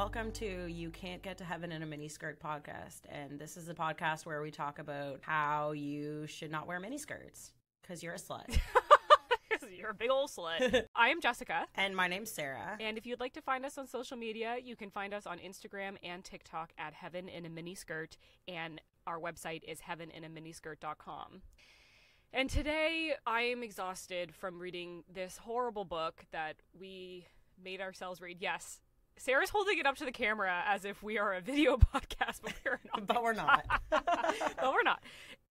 Welcome to You Can't Get to Heaven in a Miniskirt podcast. And this is a podcast where we talk about how you should not wear miniskirts because you're a slut. You're a big old slut. I am Jessica. and my name's Sarah. And if you'd like to find us on social media, you can find us on Instagram and TikTok at Heaven in a Miniskirt. And our website is heaveninaminiskirt.com. And today I am exhausted from reading this horrible book that we made ourselves read. Yes, Sarah's holding it up to the camera as if we are a video podcast, but we're not. But we're not. but we're not.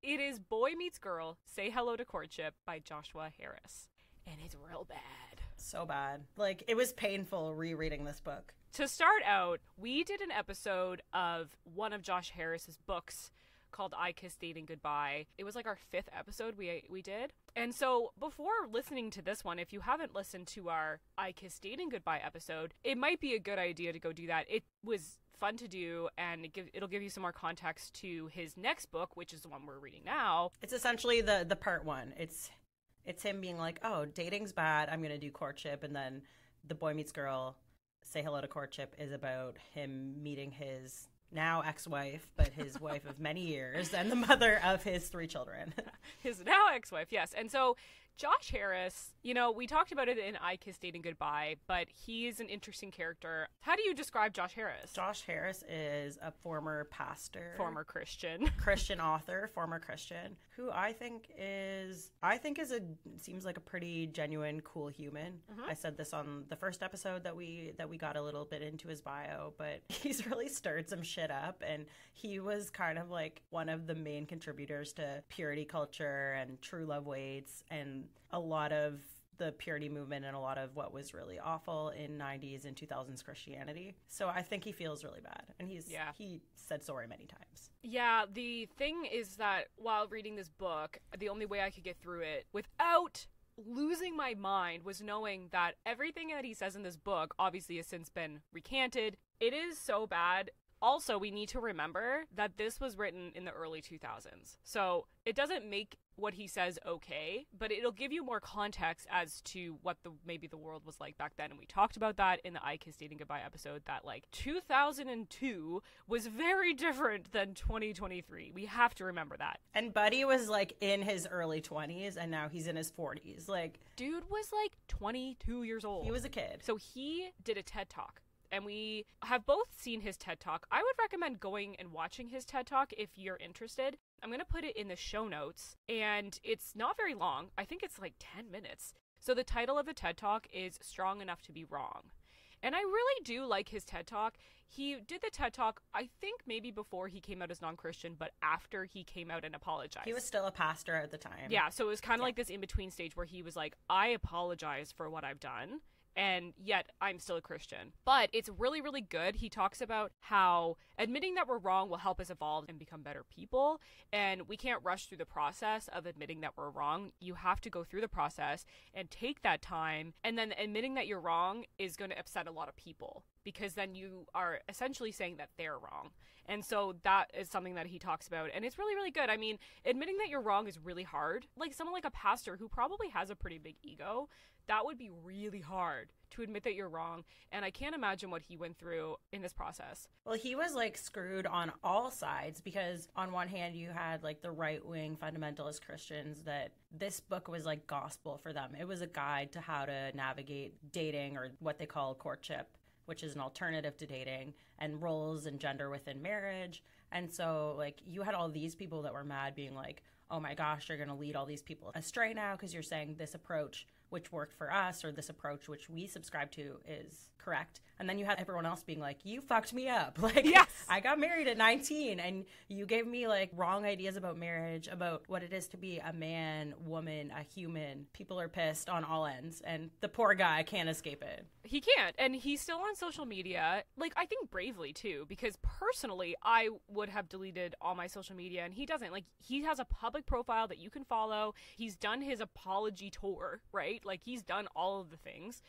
It is Boy Meets Girl Say Hello to Courtship by Joshua Harris. And it's real bad. so bad. Like, it was painful rereading this book. To start out, we did an episode of one of Josh Harris's books called I Kiss Dating Goodbye. It was like our fifth episode we we did. And so before listening to this one, if you haven't listened to our I Kiss Dating Goodbye episode, it might be a good idea to go do that. It was fun to do and it give, it'll give you some more context to his next book, which is the one we're reading now. It's essentially the the part one. It's it's him being like, "Oh, dating's bad. I'm gonna do courtship," and then the boy meets girl. Say hello to courtship is about him meeting his now ex-wife, but his wife of many years and the mother of his three children. his now ex-wife yes and so josh harris you know we talked about it in i kiss dating goodbye but he's an interesting character. How do you describe josh harris? Josh Harris is a former pastor, former christian. Christian author, former Christian, who I think is I think is a seems like a pretty genuine, cool human. Mm-hmm. I said this on the first episode that we that we got a little bit into his bio, but he's really stirred some shit up and he was kind of like one of the main contributors to purity culture and true love waits and a lot of the purity movement and a lot of what was really awful in 90s and 2000s Christianity. So I think he feels really bad and he's Yeah. he said sorry many times. Yeah, the thing is that while reading this book, the only way I could get through it without losing my mind was knowing that everything that he says in this book obviously has since been recanted. It is so bad. Also, we need to remember that this was written in the early 2000s. So it doesn't make what he says okay, but it'll give you more context as to what the maybe the world was like back then. And we talked about that in the I Kiss Dating Goodbye episode that like 2002 was very different than 2023. We have to remember that. And Buddy was like in his early 20s and now he's in his 40s. Like Dude was like 22 years old. he was a kid. So he did a TED Talk. And we have both seen his TED Talk. I would recommend going and watching his TED Talk if you're interested. I'm going to put it in the show notes. And it's not very long. I think it's like 10 minutes. So the title of the TED Talk is Strong Enough to Be Wrong. And I really do like his TED Talk. He did the TED Talk, I think maybe before he came out as non Christian, but after he came out and apologized. He was still a pastor at the time. Yeah, so it was kind of like this in between stage where he was like, I apologize for what I've done. And yet, I'm still a Christian. But it's really, really good. He talks about how admitting that we're wrong will help us evolve and become better people. And we can't rush through the process of admitting that we're wrong. You have to go through the process and take that time. And then admitting that you're wrong is going to upset a lot of people because then you are essentially saying that they're wrong. And so that is something that he talks about. And it's really, really good. I mean, admitting that you're wrong is really hard. Like someone like a pastor who probably has a pretty big ego, that would be really hard to admit that you're wrong. And I can't imagine what he went through in this process. Well, he was like screwed on all sides because on one hand you had like the right-wing fundamentalist Christians that this book was like gospel for them. It was a guide to how to navigate dating or what they call courtship, which is an alternative to dating and roles and gender within marriage. And so like you had all these people that were mad being like, "Oh my gosh, you're going to lead all these people astray now because you're saying this approach which worked for us or this approach which we subscribe to is correct. And then you had everyone else being like, "You fucked me up." Like, Yes. I got married at 19 and you gave me like wrong ideas about marriage, about what it is to be a man, woman, a human. People are pissed on all ends and the poor guy can't escape it. He can't. And he's still on social media. Like, I think bravely too, because personally, I would have deleted all my social media and he doesn't. Like, he has a public profile that you can follow. He's done his apology tour, right? Like, he's done all of the things.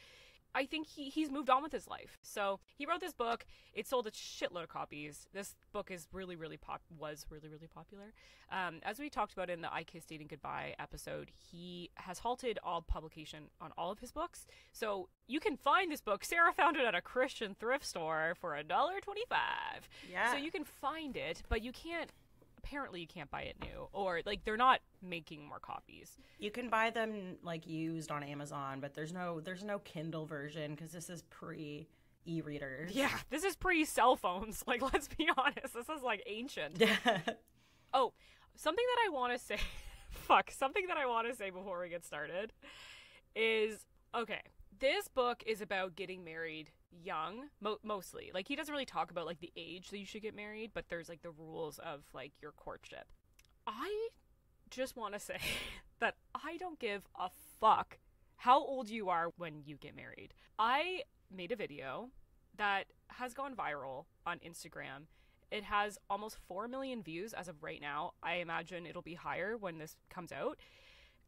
I think he, he's moved on with his life. So he wrote this book. It sold a shitload of copies. This book is really, really pop was really, really popular. Um, as we talked about in the I Kissed Dating Goodbye episode, he has halted all publication on all of his books. So you can find this book. Sarah found it at a Christian thrift store for a dollar twenty-five. Yeah. So you can find it, but you can't. Apparently, you can't buy it new, or like they're not making more copies. You can buy them like used on Amazon, but there's no there's no Kindle version because this is pre e-readers. Yeah, this is pre cell phones. Like, let's be honest, this is like ancient. Oh, something that I want to say, fuck, something that I want to say before we get started is okay. This book is about getting married young, mo- mostly. Like he doesn't really talk about like the age that you should get married, but there's like the rules of like your courtship. I just want to say that I don't give a fuck how old you are when you get married. I made a video that has gone viral on Instagram. It has almost 4 million views as of right now. I imagine it'll be higher when this comes out.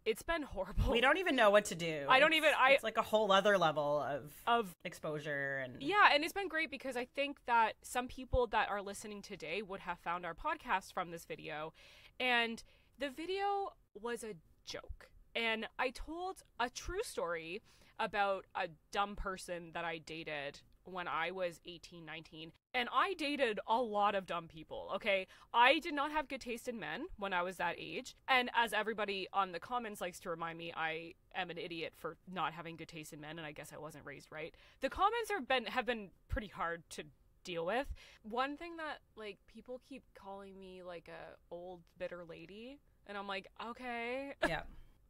It's been horrible. we don't even know what to do. I don't even- I- It's like a whole other level of of exposure and Yeah, and it's been great because I think that some people that are listening today would have found our podcast from this video. And the video was a joke. And I told a true story about a dumb person that I dated when I was 18, 19. And I dated a lot of dumb people, okay? I did not have good taste in men when I was that age. And as everybody on the comments likes to remind me, I am an idiot for not having good taste in men, and I guess I wasn't raised right. The comments have been have been pretty hard to deal with. One thing that like people keep calling me like a old bitter lady, and I'm like, okay, yeah.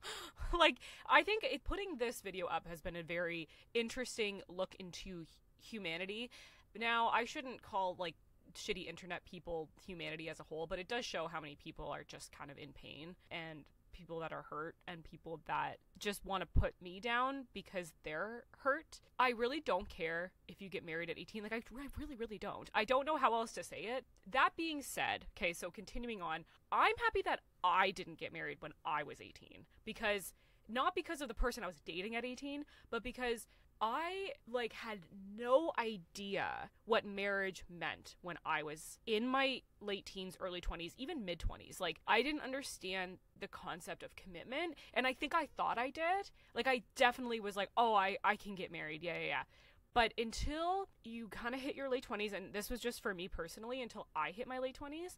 like I think it, putting this video up has been a very interesting look into humanity. Now, I shouldn't call like shitty internet people humanity as a whole, but it does show how many people are just kind of in pain and people that are hurt and people that just want to put me down because they're hurt. I really don't care if you get married at 18. Like, I, really, really don't. I don't know how else to say it. That being said, okay, so continuing on, I'm happy that I didn't get married when I was 18 because not because of the person I was dating at 18, but because I like had no idea what marriage meant when I was in my late teens, early 20s, even mid 20s. Like I didn't understand the concept of commitment, and I think I thought I did. Like I definitely was like, "Oh, I I can get married." Yeah, yeah, yeah. But until you kind of hit your late 20s and this was just for me personally until I hit my late 20s,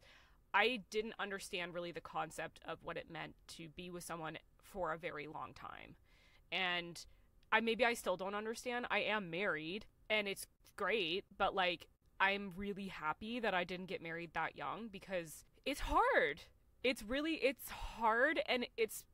I didn't understand really the concept of what it meant to be with someone for a very long time. And I maybe I still don't understand. I am married and it's great, but like I'm really happy that I didn't get married that young because it's hard. It's really it's hard and it's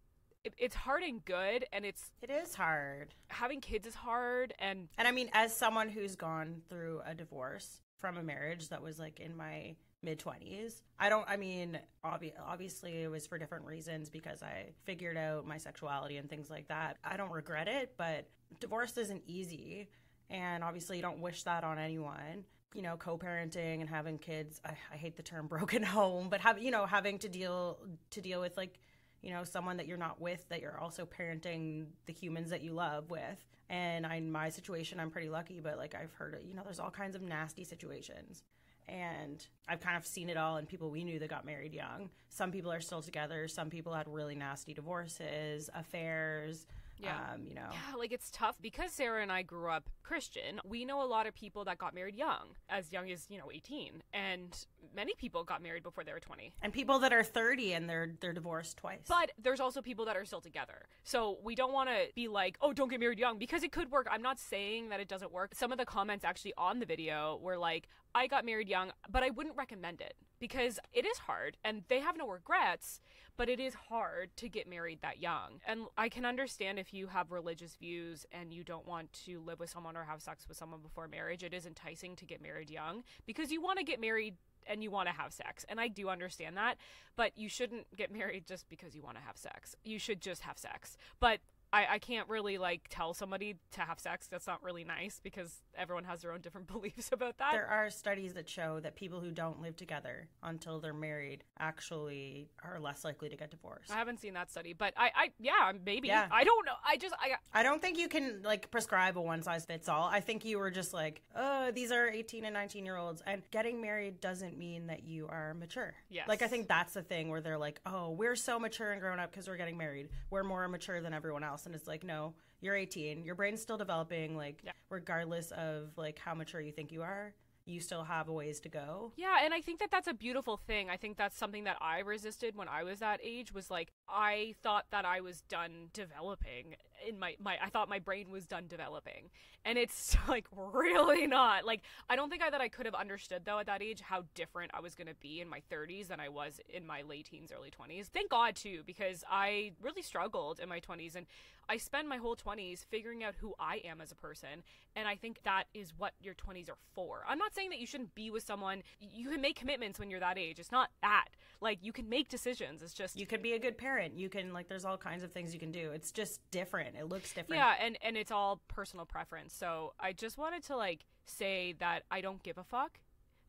it's hard and good and it's It is hard. having kids is hard and And I mean, as someone who's gone through a divorce from a marriage that was like in my mid 20s, I don't, I mean, obvi- obviously it was for different reasons because I figured out my sexuality and things like that. I don't regret it, but divorce isn't easy. And obviously, you don't wish that on anyone. You know, co parenting and having kids, I, I hate the term broken home, but have, you know, having to deal, to deal with like, you know, someone that you're not with, that you're also parenting the humans that you love with. And in my situation, I'm pretty lucky, but like I've heard, you know, there's all kinds of nasty situations. And I've kind of seen it all in people we knew that got married young. Some people are still together. Some people had really nasty divorces, affairs. Yeah. Um, you know, Yeah, like it's tough because Sarah and I grew up Christian. We know a lot of people that got married young, as young as, you know, 18. And many people got married before they were 20. and people that are 30 and they're they're divorced twice. But there's also people that are still together. So we don't want to be like, oh, don't get married young because it could work. I'm not saying that it doesn't work. Some of the comments actually on the video were like, I got married young, but I wouldn't recommend it because it is hard and they have no regrets, but it is hard to get married that young. And I can understand if you have religious views and you don't want to live with someone or have sex with someone before marriage, it is enticing to get married young because you want to get married and you want to have sex. And I do understand that, but you shouldn't get married just because you want to have sex. You should just have sex. But I, I can't really like tell somebody to have sex. That's not really nice because everyone has their own different beliefs about that. There are studies that show that people who don't live together until they're married actually are less likely to get divorced. I haven't seen that study, but I, I yeah, maybe. Yeah. I don't know. I just I I don't think you can like prescribe a one size fits all. I think you were just like, oh, these are 18 and 19 year olds, and getting married doesn't mean that you are mature. Yes. Like I think that's the thing where they're like, oh, we're so mature and grown up because we're getting married. We're more mature than everyone else, and it's like, no, you're 18. Your brain's still developing. Like Yeah. regardless of like how mature you think you are, you still have a ways to go. Yeah, and I think that that's a beautiful thing. I think that's something that I resisted when I was that age was like I thought that I was done developing in my my I thought my brain was done developing. And it's like really not. Like I don't think I that I could have understood though at that age how different I was going to be in my 30s than I was in my late teens early 20s. Thank God too because I really struggled in my 20s and I spend my whole 20s figuring out who I am as a person, and I think that is what your 20s are for. I'm not saying that you shouldn't be with someone. You can make commitments when you're that age. It's not that. Like, you can make decisions. It's just. You can be a good parent. You can like there's all kinds of things you can do. It's just different. It looks different. yeah, and, and it's all personal preference. So I just wanted to, like, say that I don't give a fuck,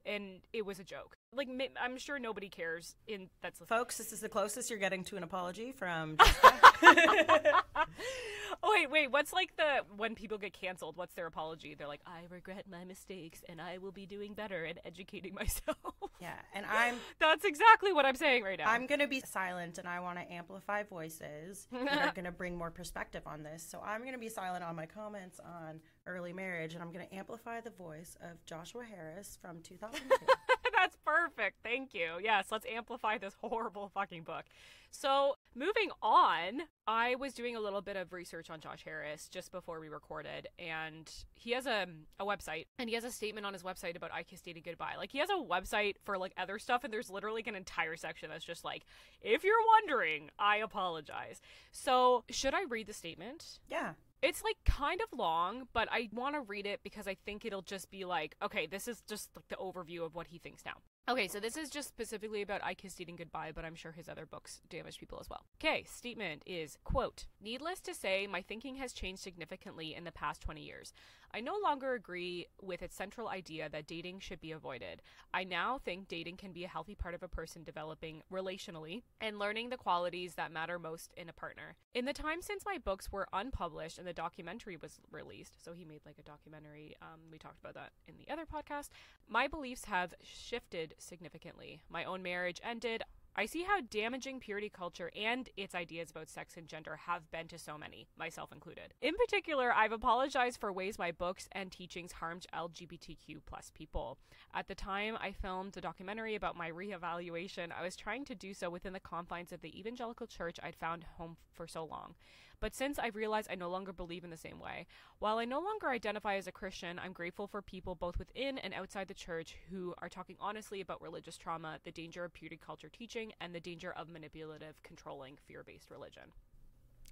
and it was a joke. Like, I'm sure nobody cares in that's Folks, this is the closest you're getting to an apology from oh wait, wait. What's like the when people get canceled? What's their apology? They're like, I regret my mistakes, and I will be doing better and educating myself. Yeah, and I'm That's exactly what I'm saying right now. I'm going to be silent and I want to amplify voices that are going to bring more perspective on this. So I'm going to be silent on my comments on early marriage and I'm going to amplify the voice of Joshua Harris from 2002. That's perfect. Thank you. Yes, let's amplify this horrible fucking book. So, moving on, I was doing a little bit of research on Josh Harris just before we recorded, and he has a, a website, and he has a statement on his website about I Kiss Dating Goodbye. Like, he has a website for like other stuff, and there's literally like, an entire section that's just like, if you're wondering, I apologize. So, should I read the statement? yeah. It's like kind of long, but I want to read it because I think it'll just be like, okay, this is just like the overview of what he thinks now. Okay, so this is just specifically about I Kissed Dating Goodbye, but I'm sure his other books damage people as well. Okay, statement is, quote, Needless to say, my thinking has changed significantly in the past 20 years. I no longer agree with its central idea that dating should be avoided. I now think dating can be a healthy part of a person developing relationally and learning the qualities that matter most in a partner. In the time since my books were unpublished and the documentary was released, so he made like a documentary, um, we talked about that in the other podcast, my beliefs have shifted significantly. My own marriage ended. I see how damaging purity culture and its ideas about sex and gender have been to so many, myself included. In particular, I've apologized for ways my books and teachings harmed LGBTQ plus people. At the time I filmed a documentary about my reevaluation, I was trying to do so within the confines of the evangelical church I'd found home for so long. But since I've realized I no longer believe in the same way, while I no longer identify as a Christian, I'm grateful for people both within and outside the church who are talking honestly about religious trauma, the danger of purity culture teaching, and the danger of manipulative, controlling, fear based religion.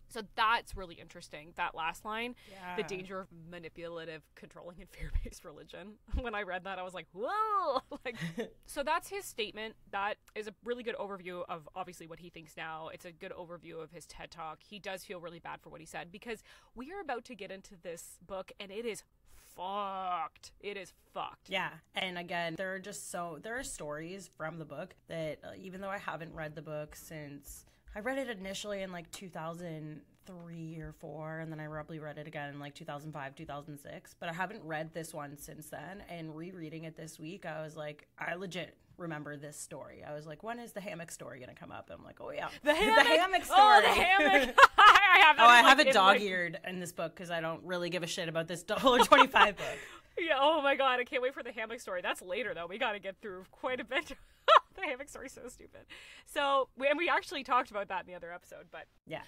So that's really interesting. That last line, the danger of manipulative, controlling, and fear based religion. When I read that, I was like, whoa! like, so that's his statement. That is a really good overview of obviously what he thinks now. It's a good overview of his TED talk. He does feel really bad for what he said because we are about to get into this book and it is fucked. It is fucked. Yeah, and again, there are just so there are stories from the book that uh, even though I haven't read the book since I read it initially in like 2003 or 4 and then I probably read it again in like 2005, 2006, but I haven't read this one since then and rereading it this week, I was like I legit remember this story. I was like, when is the hammock story going to come up? And I'm like, oh yeah. The hammock, story. Oh, the hammock. I have Oh, I have like, it dog eared in this book because I don't really give a shit about this dollar twenty five book. Yeah, oh my god, I can't wait for the hammock story. That's later though. We got to get through quite a bit. The hammock story's so stupid. So, we, and we actually talked about that in the other episode, but Yeah.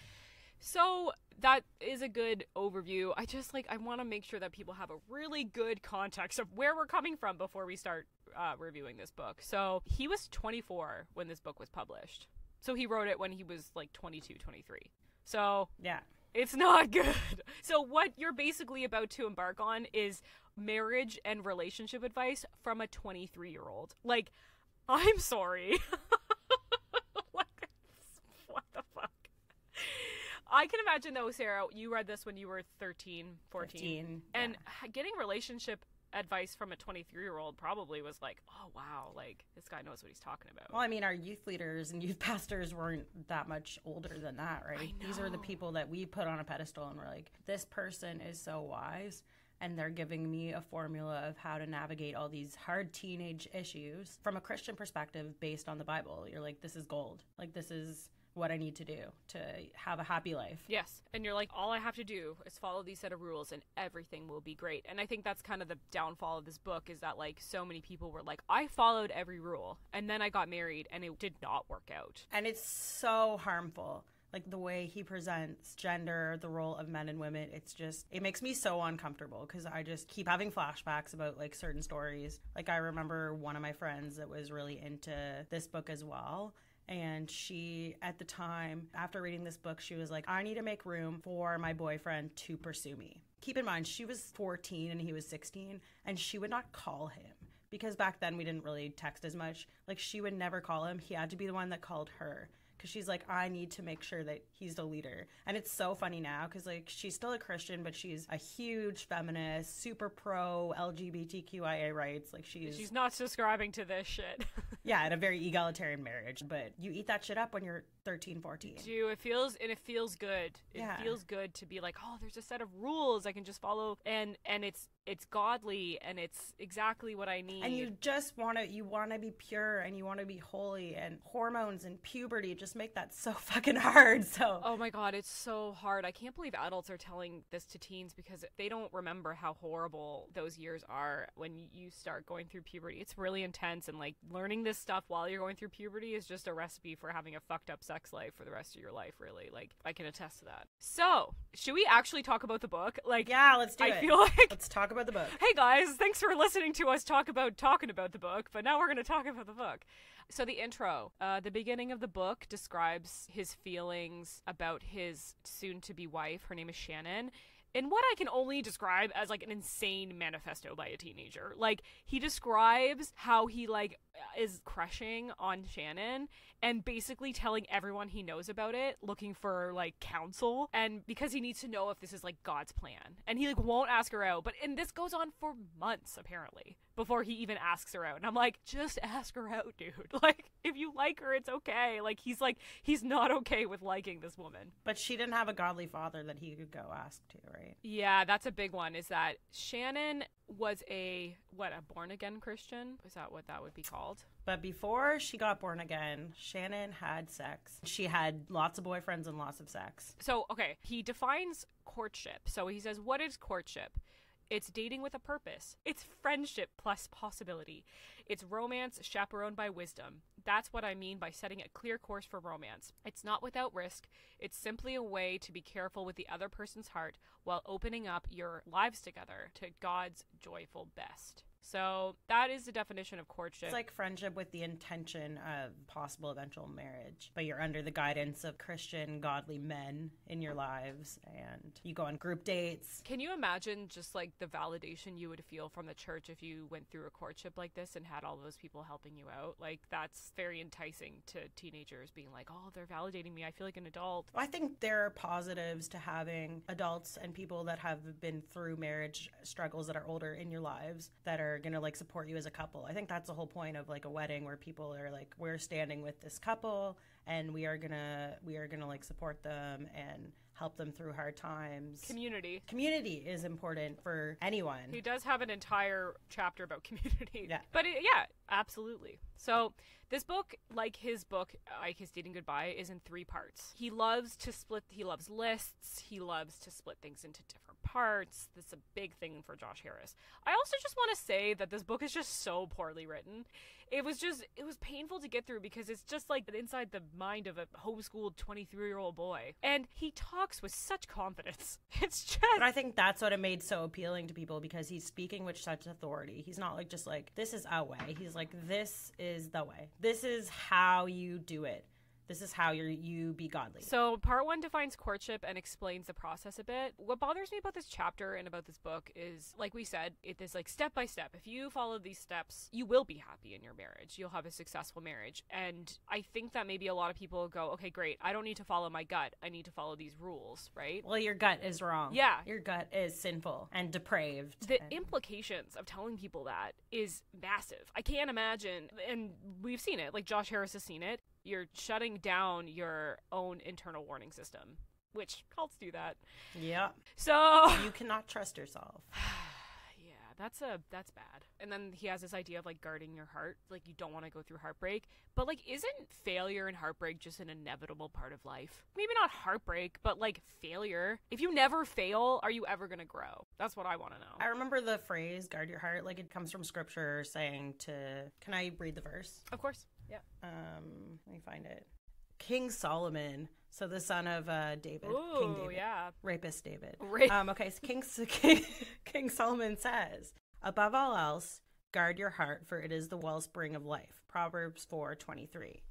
so that is a good overview. I just like I want to make sure that people have a really good context of where we're coming from before we start uh, reviewing this book. So, he was 24 when this book was published. So, he wrote it when he was like 22, 23. So, Yeah. it's not good. So, what you're basically about to embark on is marriage and relationship advice from a 23 year old. Like, I'm sorry. like, what the fuck? I can imagine though, Sarah, you read this when you were 13, 14. 15, And yeah. getting relationship advice from a 23 year old probably was like, oh, wow, like this guy knows what he's talking about. Well, I mean, our youth leaders and youth pastors weren't that much older than that, right? These are the people that we put on a pedestal and we're like, this person is so wise. And they're giving me a formula of how to navigate all these hard teenage issues from a Christian perspective based on the Bible. You're like, this is gold. Like, this is what I need to do to have a happy life. Yes. And you're like, all I have to do is follow these set of rules and everything will be great. And I think that's kind of the downfall of this book is that, like, so many people were like, I followed every rule. And then I got married and it did not work out. And it's so harmful. Like the way he presents gender, the role of men and women, it's just, it makes me so uncomfortable because I just keep having flashbacks about like certain stories. Like I remember one of my friends that was really into this book as well. And she, at the time, after reading this book, she was like, I need to make room for my boyfriend to pursue me. Keep in mind, she was 14 and he was 16, and she would not call him because back then we didn't really text as much. Like she would never call him. He had to be the one that called her because she's like, I need to make sure that he's the leader. And it's so funny now because like she's still a Christian, but she's a huge feminist, super pro LGBTQIA rights. Like she's, She's not subscribing to this shit. yeah, in a very egalitarian marriage. But you eat that shit up when you're 13, 14. do it feels and it feels good it Yeah. feels good to be like oh there's a set of rules i can just follow and and it's it's godly and it's exactly what i need And you just want to, you want to be pure and you want to be holy, and hormones and puberty just make that so fucking hard. So Oh my god, it's so hard. I can't believe adults are telling this to teens because they don't remember how horrible those years are when you start going through puberty. It's really intense and like learning this stuff while you're going through puberty is just a recipe for having a fucked up sex life for the rest of your life, really. Like I can attest to that. So, should we actually talk about the book? Like yeah, let's do I it. feel like Let's talk about the book. Hey guys, thanks for listening to us talk about talking about the book, but now we're going to talk about the book. So, the intro, uh, the beginning of the book describes his feelings about his soon to be wife. Her name is Shannon. In what I can only describe as like an insane manifesto by a teenager. Like, he describes how he like is crushing on Shannon and basically telling everyone he knows about it, looking for like counsel, and because he needs to know if this is like God's plan. And he like won't ask her out, but and this goes on for months apparently before he even asks her out. And I'm like, just ask her out, dude. Like, if you like her, it's okay. Like he's like he's not okay with liking this woman. But she didn't have a godly father that he could go ask to, right? Yeah, that's a big one. Is that Shannon was a what a born again Christian? Is that what that would be called? But before she got born again, Shannon had sex. She had lots of boyfriends and lots of sex. So, okay, he defines courtship. So he says, What is courtship? It's dating with a purpose. It's friendship plus possibility. It's romance chaperoned by wisdom. That's what I mean by setting a clear course for romance. It's not without risk. It's simply a way to be careful with the other person's heart while opening up your lives together to God's joyful best. So that is the definition of courtship. It's like friendship with the intention of possible eventual marriage, but you're under the guidance of Christian, godly men in your lives, and you go on group dates. Can you imagine just like the validation you would feel from the church if you went through a courtship like this and had all those people helping you out? Like, that's very enticing to teenagers being like, oh, they're validating me. I feel like an adult. I think there are positives to having adults and people that have been through marriage struggles that are older in your lives that are going to like support you as a couple. I think that's the whole point of like a wedding where people are like we're standing with this couple and we are going to we are going to like support them and help them through hard times. Community. Community is important for anyone. He does have an entire chapter about community. Yeah. But it, yeah, absolutely. So this book, like his book, I Kiss Dating Goodbye, is in three parts. He loves to split. He loves lists. He loves to split things into different parts. This is a big thing for Josh Harris. I also just want to say that this book is just so poorly written. It was just it was painful to get through because it's just like inside the mind of a homeschooled 23 year old boy, and he talks with such confidence. It's just But I think that's what it made so appealing to people because he's speaking with such authority. He's not like just like this is a way. He's like this is the way. This is how you do it. This is how you you be godly. So, part one defines courtship and explains the process a bit. What bothers me about this chapter and about this book is, like we said, it is like step by step. If you follow these steps, you will be happy in your marriage. You'll have a successful marriage. And I think that maybe a lot of people go, okay, great. I don't need to follow my gut. I need to follow these rules, right? well, your gut is wrong. Yeah. Your gut is sinful and depraved. the And- implications of telling people that is massive. I can't imagine, and we've seen it. Like Josh Harris has seen it. You're shutting down your own internal warning system, which cults do that. yeah. So You cannot trust yourself. yeah, that's a that's bad. And then he has this idea of like guarding your heart, like you don't want to go through heartbreak. But like, isn't failure and heartbreak just an inevitable part of life? Maybe not heartbreak, but like failure. If you never fail, are you ever gonna grow? That's what I want to know. I remember the phrase "guard your heart" like it comes from scripture saying to. Can I read the verse? of course. Yeah. Um, let me find it. King Solomon, so the son of uh, David, King David, yeah. rapist David. Ra- Um, okay, so King, King King Solomon says, "Above all else, guard your heart, for it is the wellspring of life." Proverbs four twenty three.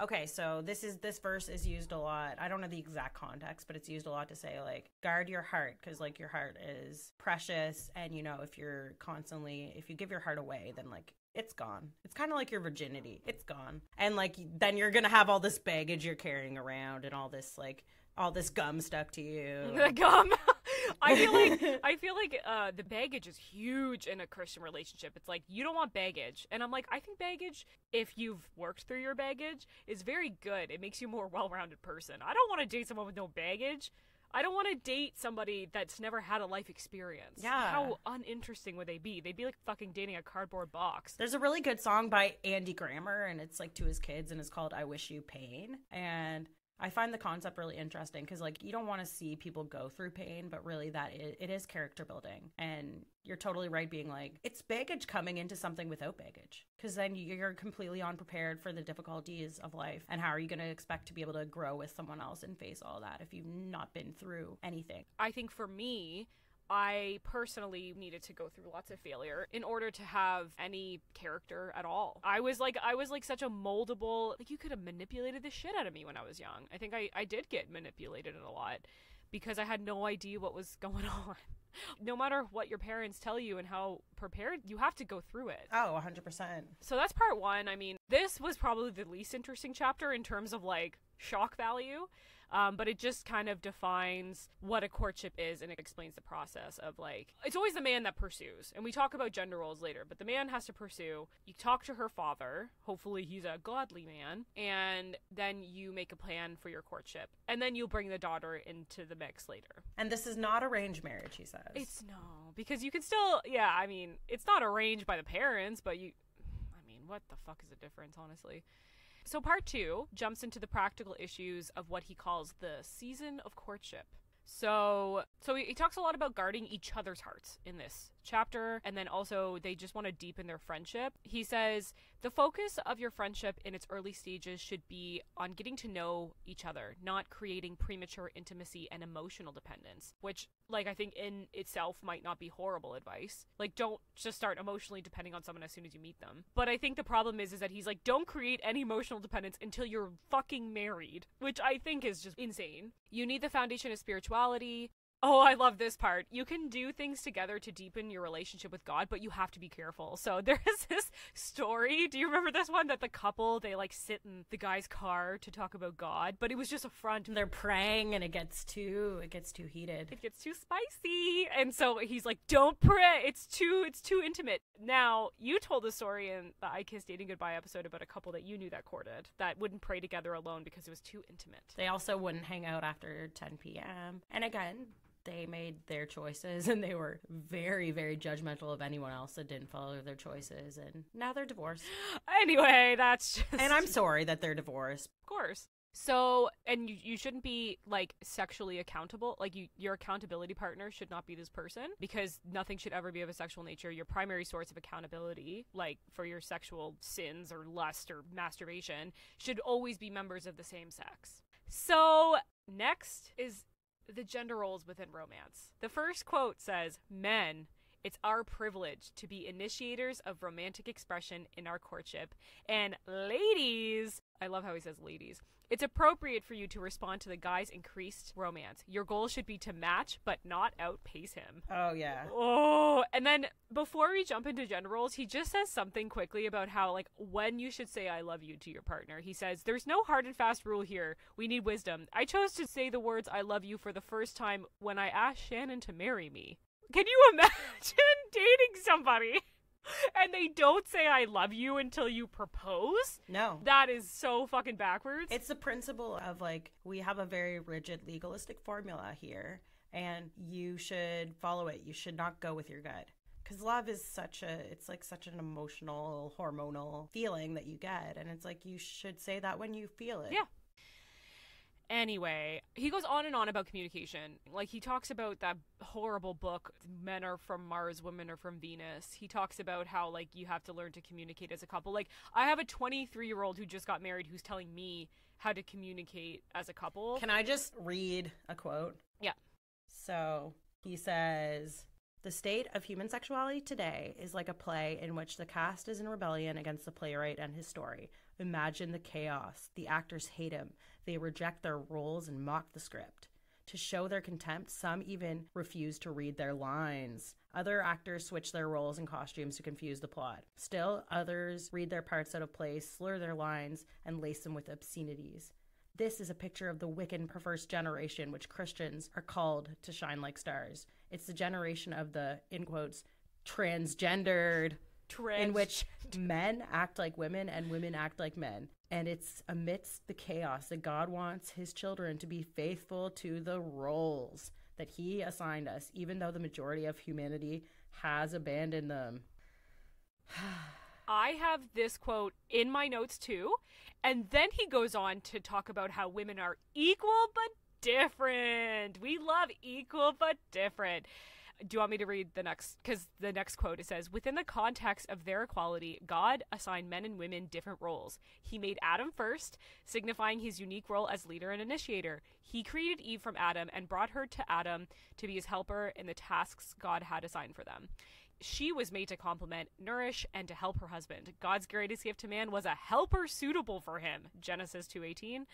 Okay, so this is this verse is used a lot. I don't know the exact context, but it's used a lot to say like guard your heart because like your heart is precious, and you know if you're constantly if you give your heart away, then like it's gone. It's kind of like your virginity. It's gone, and like then you're gonna have all this baggage you're carrying around and all this like all this gum stuck to you. the gum. I feel like I feel like uh, the baggage is huge in a Christian relationship. It's like you don't want baggage, and I'm like, I think baggage, if you've worked through your baggage, is very good. It makes you a more well-rounded person. I don't want to date someone with no baggage. I don't want to date somebody that's never had a life experience. Yeah. How uninteresting would they be? They'd be like fucking dating a cardboard box. There's a really good song by Andy Grammer, and it's like to his kids, and it's called "I Wish You Pain." And I find the concept really interesting because, like, you don't want to see people go through pain, but really, that it, is character building. And you're totally right, being like, it's baggage coming into something without baggage, because then you're completely unprepared for the difficulties of life. And how are you going to expect to be able to grow with someone else and face all that if you've not been through anything? I think for me, I personally needed to go through lots of failure in order to have any character at all. I was like I was like such a moldable like you could have manipulated the shit out of me when I was young. I think I, I did get manipulated a lot because I had no idea what was going on. No matter what your parents tell you and how prepared you have to go through it. Oh, 100%. So that's part one. I mean, this was probably the least interesting chapter in terms of like shock value. Um, but it just kind of defines what a courtship is and it explains the process of like it's always the man that pursues and we talk about gender roles later but the man has to pursue you talk to her father hopefully he's a godly man and then you make a plan for your courtship and then you'll bring the daughter into the mix later And this is not arranged marriage, he says. it's no because you can still yeah i mean it's not arranged by the parents but you i mean what the fuck is the difference honestly so part two jumps into the practical issues of what he calls the season of courtship. So so he, he talks a lot about guarding each other's hearts in this chapter and then also they just want to deepen their friendship. He says the focus of your friendship in its early stages should be on getting to know each other not creating premature intimacy and emotional dependence which like i think in itself might not be horrible advice. Like don't just start emotionally depending on someone as soon as you meet them. But i think the problem is is that he's like don't create any emotional dependence until you're fucking married which i think is just insane. You need the foundation of spirituality Oh, I love this part. You can do things together to deepen your relationship with God, but you have to be careful. So there is this story. Do you remember this one that the couple they like sit in the guy's car to talk about God, but it was just a front. And they're praying and it gets too it gets too heated. It gets too spicy, and so he's like, "Don't pray. It's too it's too intimate." Now you told the story in the I Kiss Dating Goodbye episode about a couple that you knew that courted that wouldn't pray together alone because it was too intimate. They also wouldn't hang out after 10 p.m. And again, they made their choices and they were very, very judgmental of anyone else that didn't follow their choices. And now they're divorced. Anyway, that's just And I'm sorry that they're divorced. Of course. So, and you, you shouldn't be like sexually accountable. Like you, your accountability partner should not be this person because nothing should ever be of a sexual nature. Your primary source of accountability, like for your sexual sins or lust or masturbation, should always be members of the same sex. So, next is the gender roles within romance. The first quote says, Men, It's our privilege to be initiators of romantic expression in our courtship. And ladies, I love how he says ladies. It's appropriate for you to respond to the guy's increased romance. Your goal should be to match, but not outpace him. Oh yeah. Oh, and then before we jump into generals, he just says something quickly about how, like, when you should say I love you to your partner. He says, There's no hard and fast rule here. We need wisdom. I chose to say the words I love you for the first time when I asked Shannon to marry me. Can you imagine dating somebody? and they don't say I love you until you propose. No. That is so fucking backwards. It's the principle of like we have a very rigid legalistic formula here and you should follow it. You should not go with your gut. Cuz love is such a it's like such an emotional hormonal feeling that you get and it's like you should say that when you feel it. Yeah. Anyway, he goes on and on about communication. Like he talks about that horrible book, Men Are From Mars, Women Are From Venus. He talks about how like you have to learn to communicate as a couple. Like I have a 23-year-old who just got married who's telling me how to communicate as a couple. Can I just read a quote? Yeah. So, he says the state of human sexuality today is like a play in which the cast is in rebellion against the playwright and his story. Imagine the chaos. The actors hate him. They reject their roles and mock the script. To show their contempt, some even refuse to read their lines. Other actors switch their roles and costumes to confuse the plot. Still, others read their parts out of place, slur their lines, and lace them with obscenities. This is a picture of the wicked perverse generation which Christians are called to shine like stars. It's the generation of the, in quotes, transgendered, Trans- in which men act like women and women act like men. And it's amidst the chaos that God wants his children to be faithful to the roles that he assigned us, even though the majority of humanity has abandoned them. I have this quote in my notes too. And then he goes on to talk about how women are equal but different. We love equal but different. Do you want me to read the next? Because the next quote it says, Within the context of their equality, God assigned men and women different roles. He made Adam first, signifying his unique role as leader and initiator. He created Eve from Adam and brought her to Adam to be his helper in the tasks God had assigned for them she was made to complement, nourish, and to help her husband. God's greatest gift to man was a helper suitable for him. Genesis 2:18.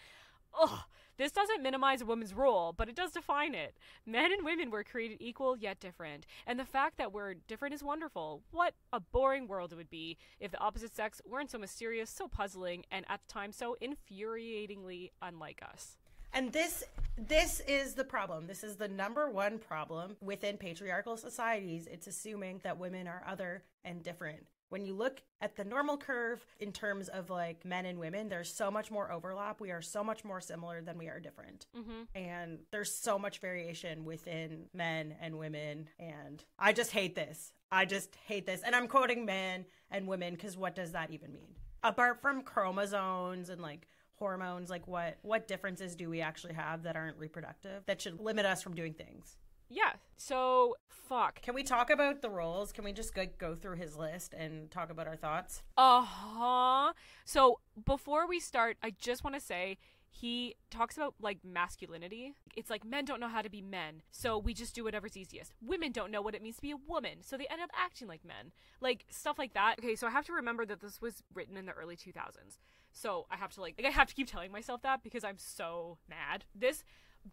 Ugh, this doesn't minimize a woman's role, but it does define it. Men and women were created equal yet different, and the fact that we're different is wonderful. What a boring world it would be if the opposite sex weren't so mysterious, so puzzling, and at the time so infuriatingly unlike us. And this this is the problem. This is the number one problem within patriarchal societies. It's assuming that women are other and different. When you look at the normal curve in terms of like men and women, there's so much more overlap. We are so much more similar than we are different. Mm-hmm. And there's so much variation within men and women. And I just hate this. I just hate this. And I'm quoting men and women because what does that even mean? Apart from chromosomes and like hormones like what what differences do we actually have that aren't reproductive that should limit us from doing things Yeah. So fuck. can we talk about the roles can we just go, go through his list and talk about our thoughts Uh huh. So before we start, I just want to say he talks about like masculinity. It's like men don't know how to be men, so we just do whatever's easiest. Women don't know what it means to be a woman, so they end up acting like men. Like stuff like that. Okay, so I have to remember that this was written in the early 2000s. So I have to like, like I have to keep telling myself that because I'm so mad. This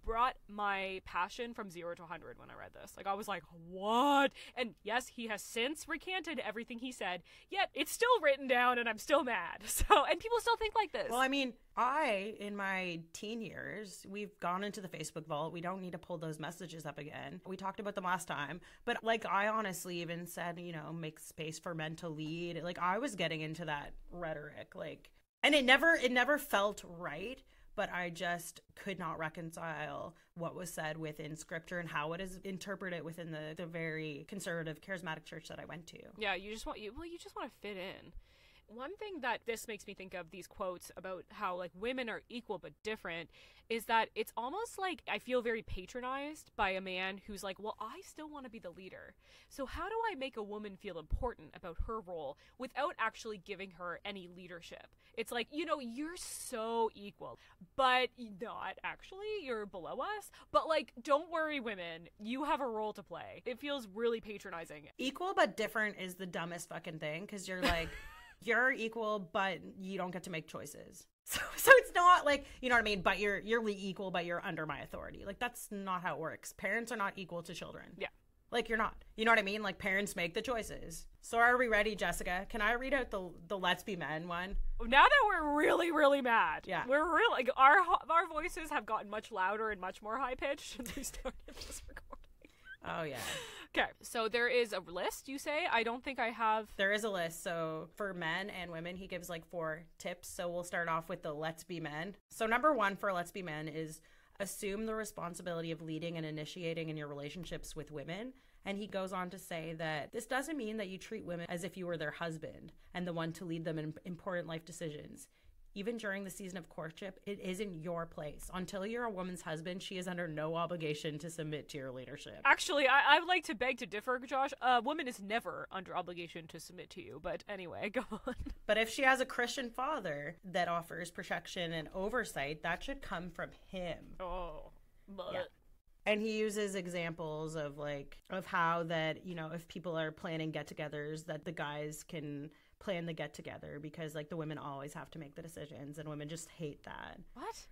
brought my passion from 0 to 100 when I read this. Like I was like, "What?" And yes, he has since recanted everything he said, yet it's still written down and I'm still mad. So, and people still think like this. well i mean i in my teen years we've gone into the facebook vault we don't need to pull those messages up again we talked about them last time but like i honestly even said you know make space for men to lead like i was getting into that rhetoric like and it never it never felt right but i just could not reconcile what was said within scripture and how it is interpreted within the, the very conservative charismatic church that i went to Yeah, you just want you well, you just want to fit in. One thing that this makes me think of these quotes about how like women are equal but different is that it's almost like I feel very patronized by a man who's like, "Well, I still want to be the leader. So how do I make a woman feel important about her role without actually giving her any leadership?" It's like, "You know, you're so equal, but not actually. You're below us. But like, don't worry, women. You have a role to play." It feels really patronizing. Equal but different is the dumbest fucking thing because you're like, you're equal, but you don't get to make choices. So, so it's not like you know what I mean. But you're you're equal, but you're under my authority. Like that's not how it works. Parents are not equal to children. Yeah. Like you're not. You know what I mean? Like parents make the choices. So are we ready, Jessica? Can I read out the the Let's Be Men one? Oh, now that we're really really mad, Yeah. we're really like our our voices have gotten much louder and much more high pitched since we started this recording. Oh yeah. Okay, so there is a list. You say I don't think I have. There is a list. So for men and women, he gives like four tips. So we'll start off with the let's be men. So number one for let's be men is assume the responsibility of leading and initiating in your relationships with women. And he goes on to say that this doesn't mean that you treat women as if you were their husband and the one to lead them in important life decisions. Even during the season of courtship, it isn't your place. Until you're a woman's husband, she is under no obligation to submit to your leadership. Actually, I, I would like to beg to differ, Josh. A woman is never under obligation to submit to you. But anyway, go on. But if she has a Christian father that offers protection and oversight, that should come from him. Oh, but Yeah. And he uses examples of like of how that, you know, if people are planning get-togethers that the guys can plan the get together because like the women always have to make the decisions and women just hate that. what?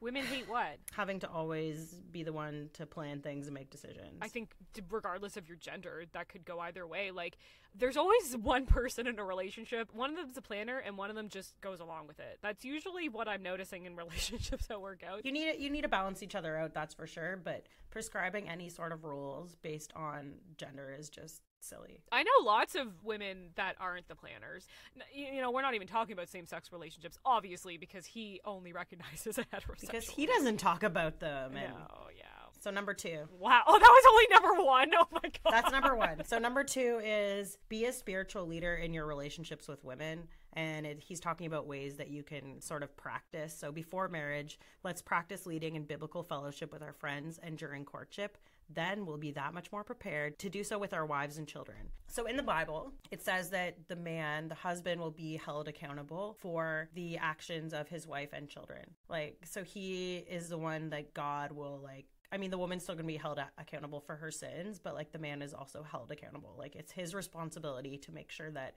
Women hate what? Having to always be the one to plan things and make decisions. I think, regardless of your gender, that could go either way. Like, there's always one person in a relationship. One of them's a planner, and one of them just goes along with it. That's usually what I'm noticing in relationships that work out. you need you need to balance each other out, that's for sure, but prescribing any sort of rules based on gender is just silly. I know lots of women that aren't the planners. You know, we're not even talking about same-sex relationships, obviously, because he only recognizes a heterosexual. Because he doesn't talk about them. And No, yeah. So number two. Wow. Oh, that was only number one. Oh my god. That's number one. So number two is be a spiritual leader in your relationships with women, and it, he's talking about ways that you can sort of practice. So before marriage, let's practice leading in biblical fellowship with our friends, and during courtship. Then we'll be that much more prepared to do so with our wives and children. So, in the Bible, it says that the man, the husband, will be held accountable for the actions of his wife and children. Like, so he is the one that God will, like, I mean, the woman's still going to be held accountable for her sins, but like the man is also held accountable. Like it's his responsibility to make sure that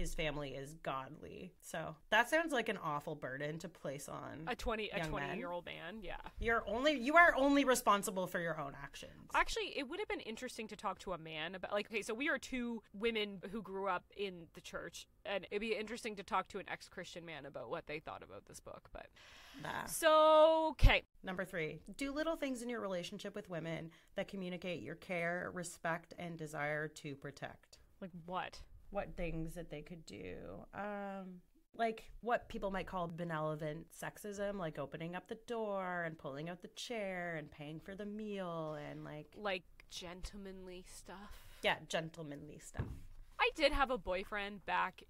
his family is godly. So that sounds like an awful burden to place on. a 20 a 20 men. year old man. Yeah. You're only you are only responsible for your own actions. Actually, it would have been interesting to talk to a man about like okay, so we are two women who grew up in the church and it'd be interesting to talk to an ex-Christian man about what they thought about this book, but Nah. so okay. Number three, do little things in your relationship with women that communicate your care, respect, and desire to protect. Like what? What things that they could do. Um, like what people might call benevolent sexism, like opening up the door and pulling out the chair and paying for the meal and like Like gentlemanly stuff. yeah, gentlemanly stuff. I did have a boyfriend back.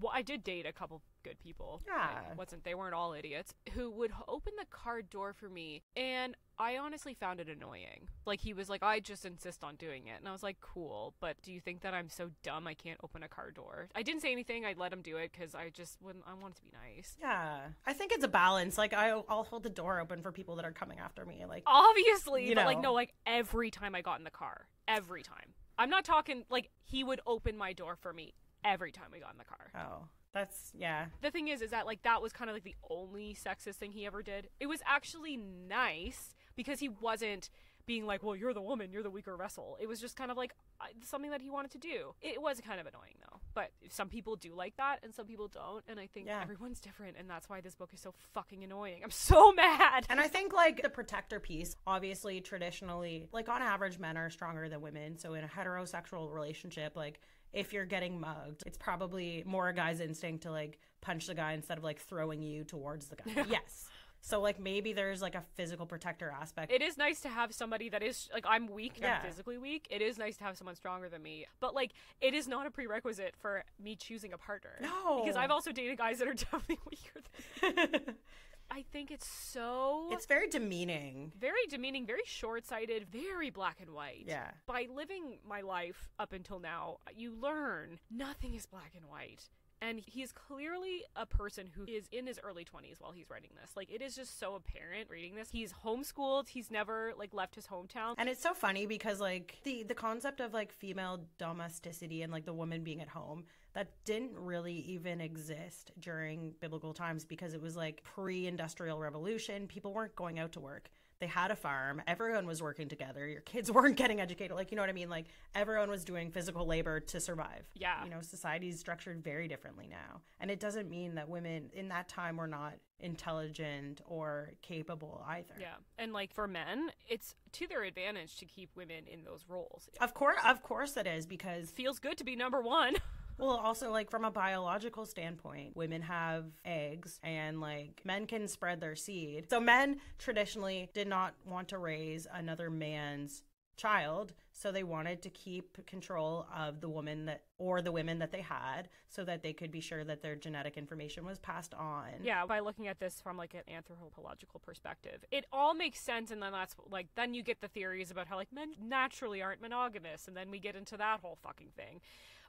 well, I did date a couple good people. Yeah. Like, wasn't they weren't all idiots who would open the car door for me, and I honestly found it annoying. Like he was like, I just insist on doing it, and I was like, cool, but do you think that I'm so dumb I can't open a car door? I didn't say anything. I let him do it because I just wouldn't. I wanted to be nice. Yeah, I think it's a balance. Like I, I'll hold the door open for people that are coming after me. Like Obviously, You but like no, like every time I got in the car, every time. I'm not talking like he would open my door for me every time we got in the car. oh, that's yeah. the thing is is that like that was kind of like the only sexist thing he ever did it was actually nice because he wasn't being like well you're the woman you're the weaker vessel it was just kind of like uh, something that he wanted to do it was kind of annoying though but some people do like that and some people don't and i think Yeah. everyone's different and that's why this book is so fucking annoying i'm so mad And I think like the protector piece, obviously traditionally, like on average men are stronger than women. So in a heterosexual relationship, like if you're getting mugged, it's probably more a guy's instinct to like punch the guy instead of like throwing you towards the guy. yes. So like maybe there's like a physical protector aspect. It is nice to have somebody that is like I'm weak, Yeah. I'm physically weak. It is nice to have someone stronger than me. But like it is not a prerequisite for me choosing a partner. No. Because I've also dated guys that are definitely weaker than me. I think it's so it's very demeaning. very demeaning, very short-sighted, very black and white. Yeah. By living my life up until now, you learn nothing is black and white. And he's clearly a person who is in his early 20s while he's writing this. Like it is just so apparent reading this. He's homeschooled. He's never like left his hometown. And it's so funny because like the the concept of like female domesticity and like the woman being at home that didn't really even exist during biblical times because it was like pre-industrial revolution. People weren't going out to work. They had a farm. Everyone was working together. Your kids weren't getting educated. Like, you know what I mean? Like, everyone was doing physical labor to survive. Yeah. You know, society's structured very differently now. And it doesn't mean that women in that time were not intelligent or capable either. Yeah. And like for men, it's to their advantage to keep women in those roles. Of course, of course it is because feels good to be number 1. Well, also like from a biological standpoint, women have eggs and like men can spread their seed. So men traditionally did not want to raise another man's child, so they wanted to keep control of the woman that or the women that they had so that they could be sure that their genetic information was passed on. Yeah, by looking at this from like an anthropological perspective, it all makes sense, and then that's like then you get the theories about how like men naturally aren't monogamous, and then we get into that whole fucking thing.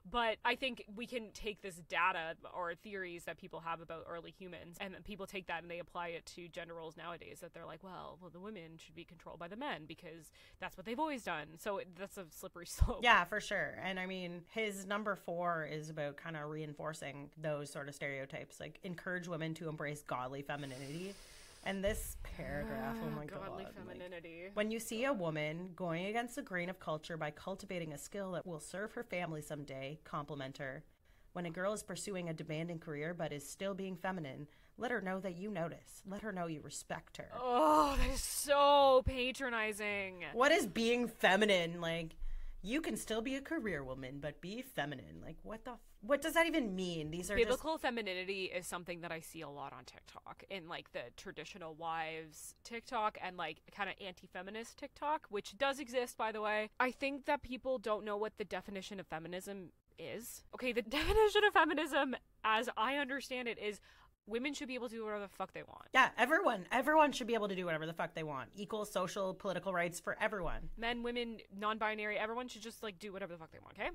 But I think we can take this data or theories that people have about early humans, and people take that and they apply it to gender roles nowadays. That they're like, well, well, the women should be controlled by the men because that's what they've always done. So that's a slippery slope. Yeah, for sure. And I mean, his number four is about kind of reinforcing those sort of stereotypes, like encourage women to embrace godly femininity. And this paragraph, oh ah, my god, Godly like, when you see a woman going against the grain of culture by cultivating a skill that will serve her family someday, compliment her. When a girl is pursuing a demanding career but is still being feminine, let her know that you notice. Let her know you respect her. Oh, that is so patronizing. What is being feminine? Like, you can still be a career woman, but be feminine. Like, what the? F- what does that even mean? These are just Biblical femininity is something that I see a lot on TikTok in like the traditional wives TikTok and like kind of anti-feminist TikTok, which does exist by the way. I think that people don't know what the definition of feminism is. Okay, the definition of feminism as I understand it is women should be able to do whatever the fuck they want. Yeah, everyone, everyone should be able to do whatever the fuck they want. Equal social, political rights for everyone. Men, women, non-binary, everyone should just like do whatever the fuck they want, okay?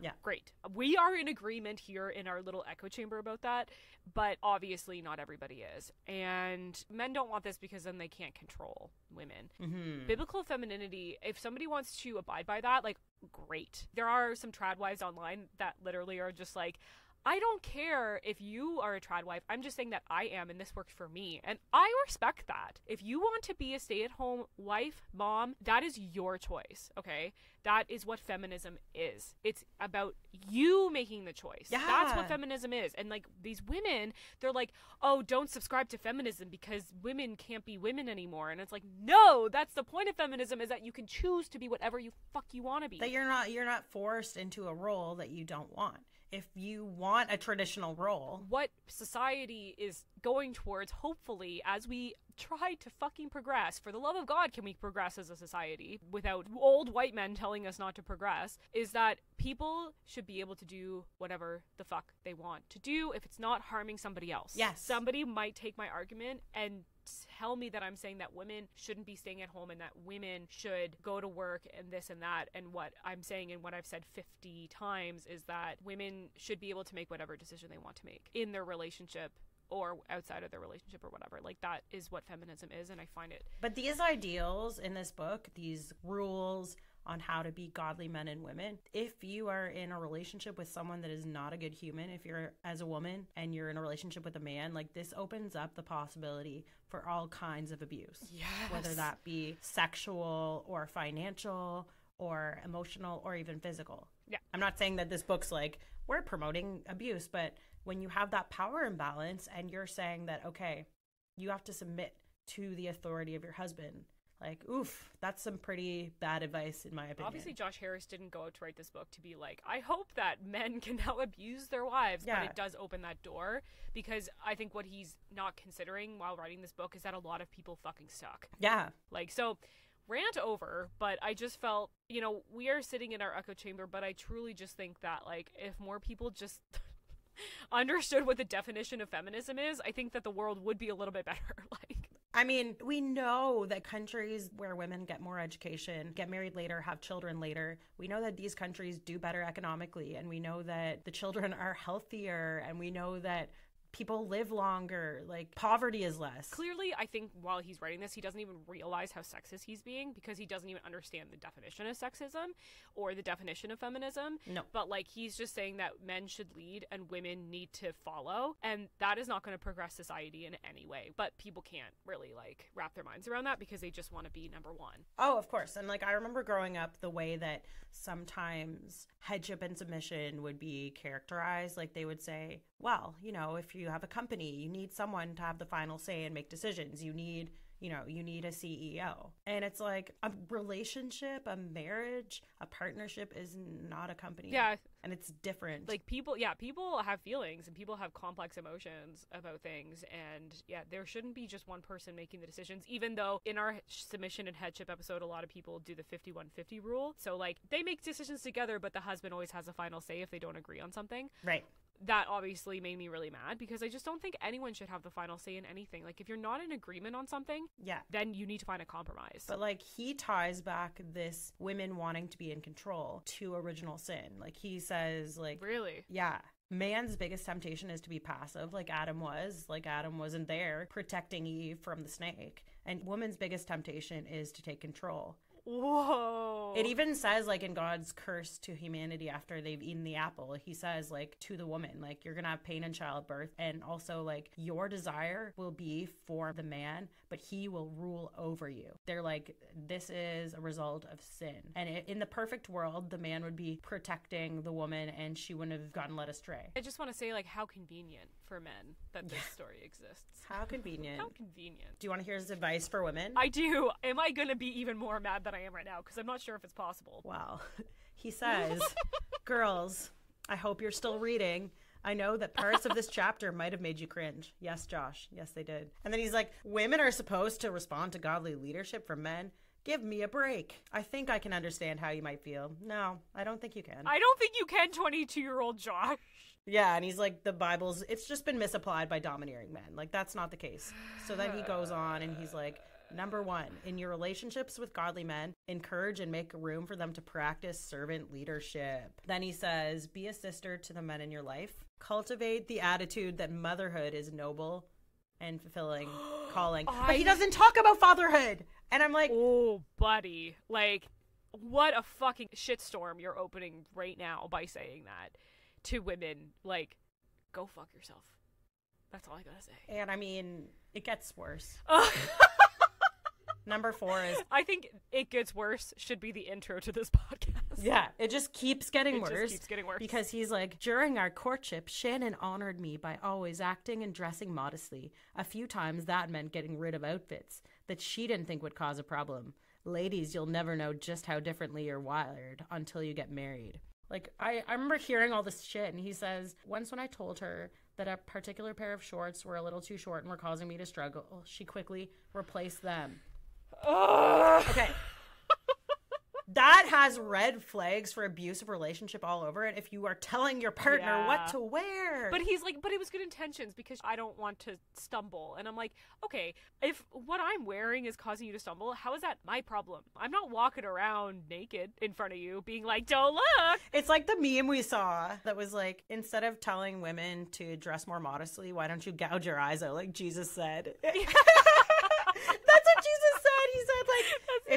Yeah. Great. We are in agreement here in our little echo chamber about that, but obviously not everybody is. And men don't want this because then they can't control women. Mm-hmm. Biblical femininity, if somebody wants to abide by that, like great. There are some trad wives online that literally are just like I don't care if you are a trad wife. I'm just saying that I am, and this works for me. And I respect that. If you want to be a stay at home wife, mom, that is your choice, okay? That is what feminism is. It's about you making the choice. Yeah. That's what feminism is. And like these women, they're like, oh, don't subscribe to feminism because women can't be women anymore. And it's like, no, that's the point of feminism is that you can choose to be whatever you fuck you want to be. that you're not you're not forced into a role that you don't want. If you want a traditional role, what society is going towards, hopefully, as we try to fucking progress. For the love of God, can we progress as a society without old white men telling us not to progress? Is that people should be able to do whatever the fuck they want to do if it's not harming somebody else. Yes. Somebody might take my argument and tell me that I'm saying that women shouldn't be staying at home and that women should go to work and this and that. And what I'm saying and what I've said 50 times is that women should be able to make whatever decision they want to make in their relationship or outside of their relationship or whatever. Like that is what feminism is. And I find it but these ideals in this book, these rules on how to be godly men and women, if you are in a relationship with someone that is not a good human, if you're as a woman and you're in a relationship with a man, like this opens up the possibility for all kinds of abuse. Yes. Whether that be sexual or financial or emotional or even physical. Yeah. I'm not saying that this book's like we're promoting abuse, but when you have that power imbalance and you're saying that okay, you have to submit to the authority of your husband, Like, oof, that's some pretty bad advice in my opinion. Obviously, Josh Harris didn't go out to write this book to be like, I hope that men can now abuse their wives, Yeah. but it does open that door because I think what he's not considering while writing this book is that a lot of people fucking suck. yeah, Like, so rant over, but I just felt, you know, we are sitting in our echo chamber, but I truly just think that, like, if more people just understood what the definition of feminism is, I think that the world would be a little bit better. like, I mean, we know that countries where women get more education, get married later, have children later, we know that these countries do better economically, and we know that the children are healthier, and we know that people live longer. Like, poverty is less. clearly, I think while he's writing this, he doesn't even realize how sexist he's being because he doesn't even understand the definition of sexism or the definition of feminism. No. But like he's just saying that men should lead and women need to follow, and that is not going to progress society in any way. But people can't really like wrap their minds around that because they just want to be number one. Oh, of course. And like I remember growing up the way that sometimes headship and submission would be characterized. Like they would say, well, you know, if you have a company, you need someone to have the final say and make decisions. You need, you know, you need a CEO. And it's like a relationship, a marriage, a partnership is not a company. Yeah, And it's different. like people yeah people have feelings and people have complex emotions about things and yeah there shouldn't be just one person making the decisions even though in our submission and headship episode a lot of people do the 5150 rule so like they make decisions together but the husband always has a final say if they don't agree on something right. That obviously made me really mad because i just don't think anyone should have the final say in anything like if you're not in agreement on something Yeah. then you need to find a compromise But like he ties back this women wanting to be in control to original sin. Like he says like really Yeah. Man's biggest temptation is to be passive, like Adam was. Like Adam wasn't there protecting Eve from the snake. And woman's biggest temptation is to take control. Whoa It even says, like, in God's curse to humanity after they've eaten the apple, he says, like, to the woman, like, you're going to have pain in childbirth. And also, like, your desire will be for the man, but he will rule over you. They're like, this is a result of sin. And i in the perfect world, the man would be protecting the woman and she wouldn't have gotten led astray. i just want to say like how convenient for men that this story exists How convenient. how convenient Do you want to hear his advice for women? I do. Am I going to be even more mad than I am right now? Because I'm not sure if it's possible. Wow. He says, Girls, I hope you're still reading. I know that parts of this chapter might have made you cringe. Yes, Josh. Yes, they did. And then he's like, Women are supposed to respond to godly leadership from men. Give me a break. I think I can understand how you might feel. No, I don't think you can. I don't think you can, 22 year old Josh. yeah, and he's like, The Bible's, it's just been misapplied by domineering men. Like, that's not the case. So then he goes on and he's like, Number one, in your relationships with godly men, encourage and make room for them to practice servant leadership. Then he says, Be a sister to the men in your life. Cultivate the attitude that motherhood is noble and fulfilling calling. But he doesn't talk about fatherhood. And I'm like, Oh, buddy. Like, what a fucking shitstorm you're opening right now by saying that to women. Like, go fuck yourself. That's all I gotta say. and I mean, it gets worse. Number four is, I think it gets worse should be the intro to this podcast. yeah, it just keeps getting It just worse. keeps getting worse. Because he's like, during our courtship, Shannon honored me by always acting and dressing modestly. A few times that meant getting rid of outfits that she didn't think would cause a problem. Ladies, you'll never know just how differently you're wired until you get married. Like, I, I remember hearing all this shit, and he says, Once when I told her that a particular pair of shorts were a little too short and were causing me to struggle, she quickly replaced them. Ugh. Okay. that has red flags for abusive relationship all over it if you are telling your partner Yeah. what to wear. But he's like, but it was good intentions because I don't want to stumble. And I'm like, okay, if what I'm wearing is causing you to stumble, how is that my problem? I'm not walking around naked in front of you being like, don't look. it's like the meme we saw that was like instead of telling women to dress more modestly, why don't you gouge your eyes out like Jesus said?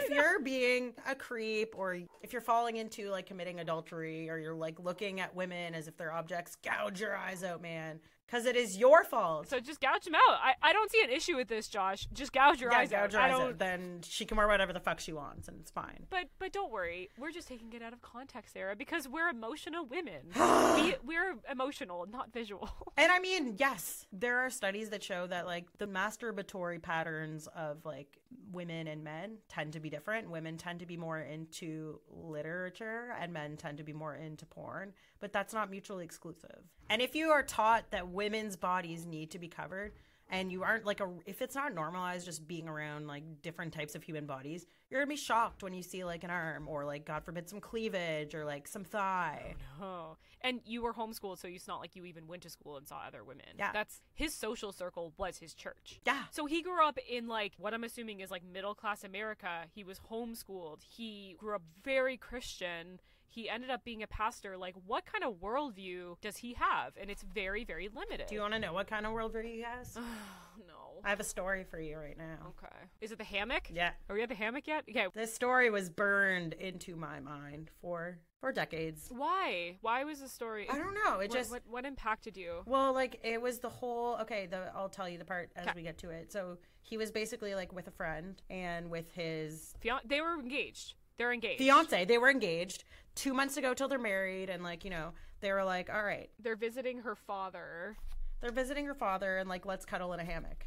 if you're being a creep or if you're falling into like committing adultery or you're like looking at women as if they're objects, gouge your eyes out, man. Because it is your fault. So just gouge them out. I, I don't see an issue with this, Josh. Just gouge your yeah, eyes gouge out. I your eyes don't. out. Then she can wear whatever the fuck she wants, and it's fine. But but don't worry, we're just taking it out of context, Sarah, because we're emotional women. we, we're emotional, not visual. And I mean, yes, there are studies that show that like the masturbatory patterns of like women and men tend to be different. Women tend to be more into literature and men tend to be more into porn, but that's not mutually exclusive. And if you are taught that women's bodies need to be covered and you aren't like a if it's not normalized just being around like different types of human bodies, you're to be shocked when you see like an arm or like god forbid some cleavage or like some thigh. Oh, and you were homeschooled, so it's not like you even went to school and saw other women. Yeah. that's his social circle was his church. Yeah. So he grew up in like what I'm assuming is like middle class America. He was homeschooled. He grew up very Christian. He ended up being a pastor. Like, what kind of worldview does he have? And it's very, very limited. Do you want to know what kind of worldview he has? no. I have a story for you right now. Okay. Is it the hammock? Yeah. Are we at the hammock yet? Okay. This story was burned into my mind for for decades. Why? Why was the story? I don't know. It What, just what, what impacted you? well, like it was the whole. Okay, the I'll tell you the part as we get to it. So he was basically like with a friend and with his Fian- they were engaged. They're engaged. fiance. They were engaged two months ago till they're married, and like you know they were like, all right, They're visiting her father. they're visiting her father, and like let's cuddle in a hammock.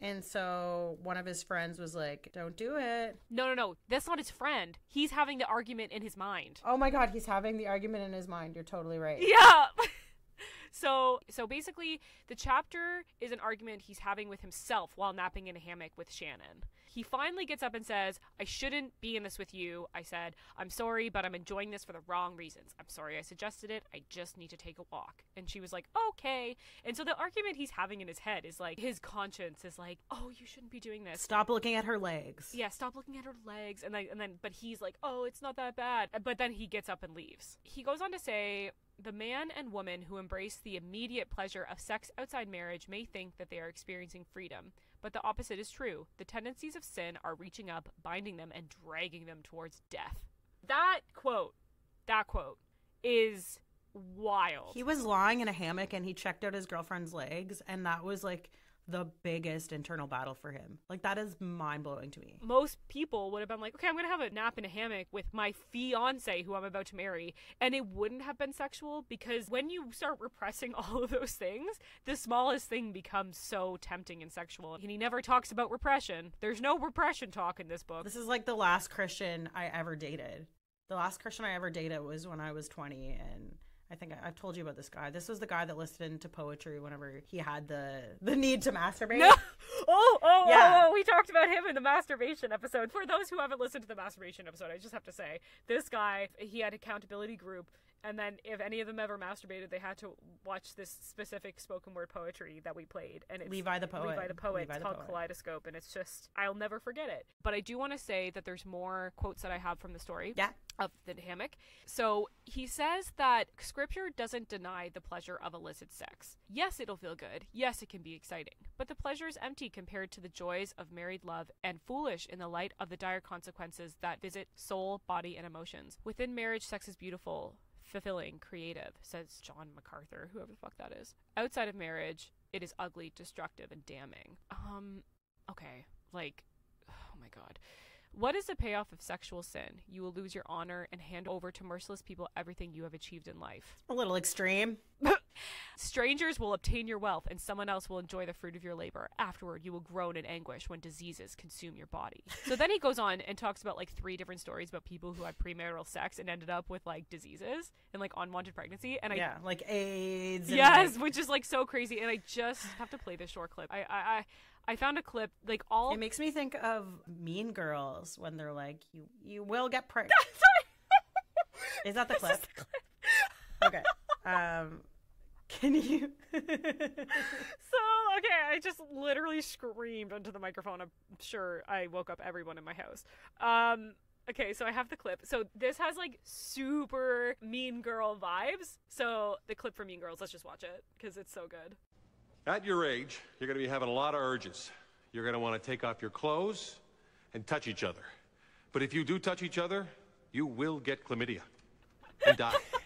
And so one of his friends was like, "Don't do it." No, no, no. That's not his friend. He's having the argument in his mind. Oh my god, he's having the argument in his mind. You're totally right. Yeah. so, so basically, the chapter is an argument he's having with himself while napping in a hammock with Shannon. He finally gets up and says, I shouldn't be in this with you. I said, I'm sorry, but I'm enjoying this for the wrong reasons. I'm sorry I suggested it. I just need to take a walk. And she was like, okay. And so the argument he's having in his head is like, his conscience is like, oh, you shouldn't be doing this. Stop looking at her legs. Yeah, stop looking at her legs. And then, and then, but he's like, oh, it's not that bad. But then he gets up and leaves. He goes on to say, the man and woman who embrace the immediate pleasure of sex outside marriage may think that they are experiencing freedom. But the opposite is true. The tendencies of sin are reaching up, binding them, and dragging them towards death. That quote, that quote, is wild. He was lying in a hammock and he checked out his girlfriend's legs, and that was like the biggest internal battle for him. Like that is mind blowing to me. most people would have been like, okay, I'm going to have a nap in a hammock with my fiance who I'm about to marry. And it wouldn't have been sexual because when you start repressing all of those things, the smallest thing becomes so tempting and sexual. And he never talks about repression. There's no repression talk in this book. This is like the last Christian I ever dated. The last Christian I ever dated was when I was 20 and I think I, I've told you about this guy. This was the guy that listened to poetry whenever he had the the need to masturbate. No. Oh, oh, oh, Yeah. oh, oh, we talked about him in the masturbation episode. For those who haven't listened to the masturbation episode, I just have to say, this guy, he had accountability group, and then if any of them ever masturbated, they had to watch this specific spoken word poetry that we played. And it's Levi the poet. Levi the poet. Levi it's the called poet. Kaleidoscope, and it's just, I'll never forget it. But I do want to say that there's more quotes that I have from the story Yeah. of the hammock. So he says that scripture doesn't deny the pleasure of illicit sex. Yes, it'll feel good. Yes, it can be exciting. But the pleasure is empty compared to the joys of married love and foolish in the light of the dire consequences that visit soul, body, and emotions. Within marriage, sex is beautiful, fulfilling, creative, says John MacArthur, whoever the fuck that is. Outside of marriage, it is ugly, destructive, and damning. Um, okay, like, oh my god. What is the payoff of sexual sin? You will lose your honor and hand over to merciless people everything you have achieved in life. A little extreme. Strangers will obtain your wealth, and someone else will enjoy the fruit of your labor. Afterward, you will groan in anguish when diseases consume your body. so then he goes on and talks about like three different stories about people who had premarital sex and ended up with like diseases and like unwanted pregnancy. And I Yeah, like AIDS. and, yes, like- which is like so crazy. And I just have to play this short clip. I I I, I found a clip like all It makes me think of Mean Girls when they're like, "You you will get pregnant." Is that the clip? the clip. Okay. Um, can you? So okay, I just literally screamed into the microphone. I'm sure I woke up everyone in my house. Um, okay, so I have the clip. So this has like super Mean Girl vibes. So the clip from Mean Girls, let's just watch it because it's so good. At your age, you're going to be having a lot of urges. You're going to want to take off your clothes and touch each other. But if you do touch each other, you will get chlamydia and die.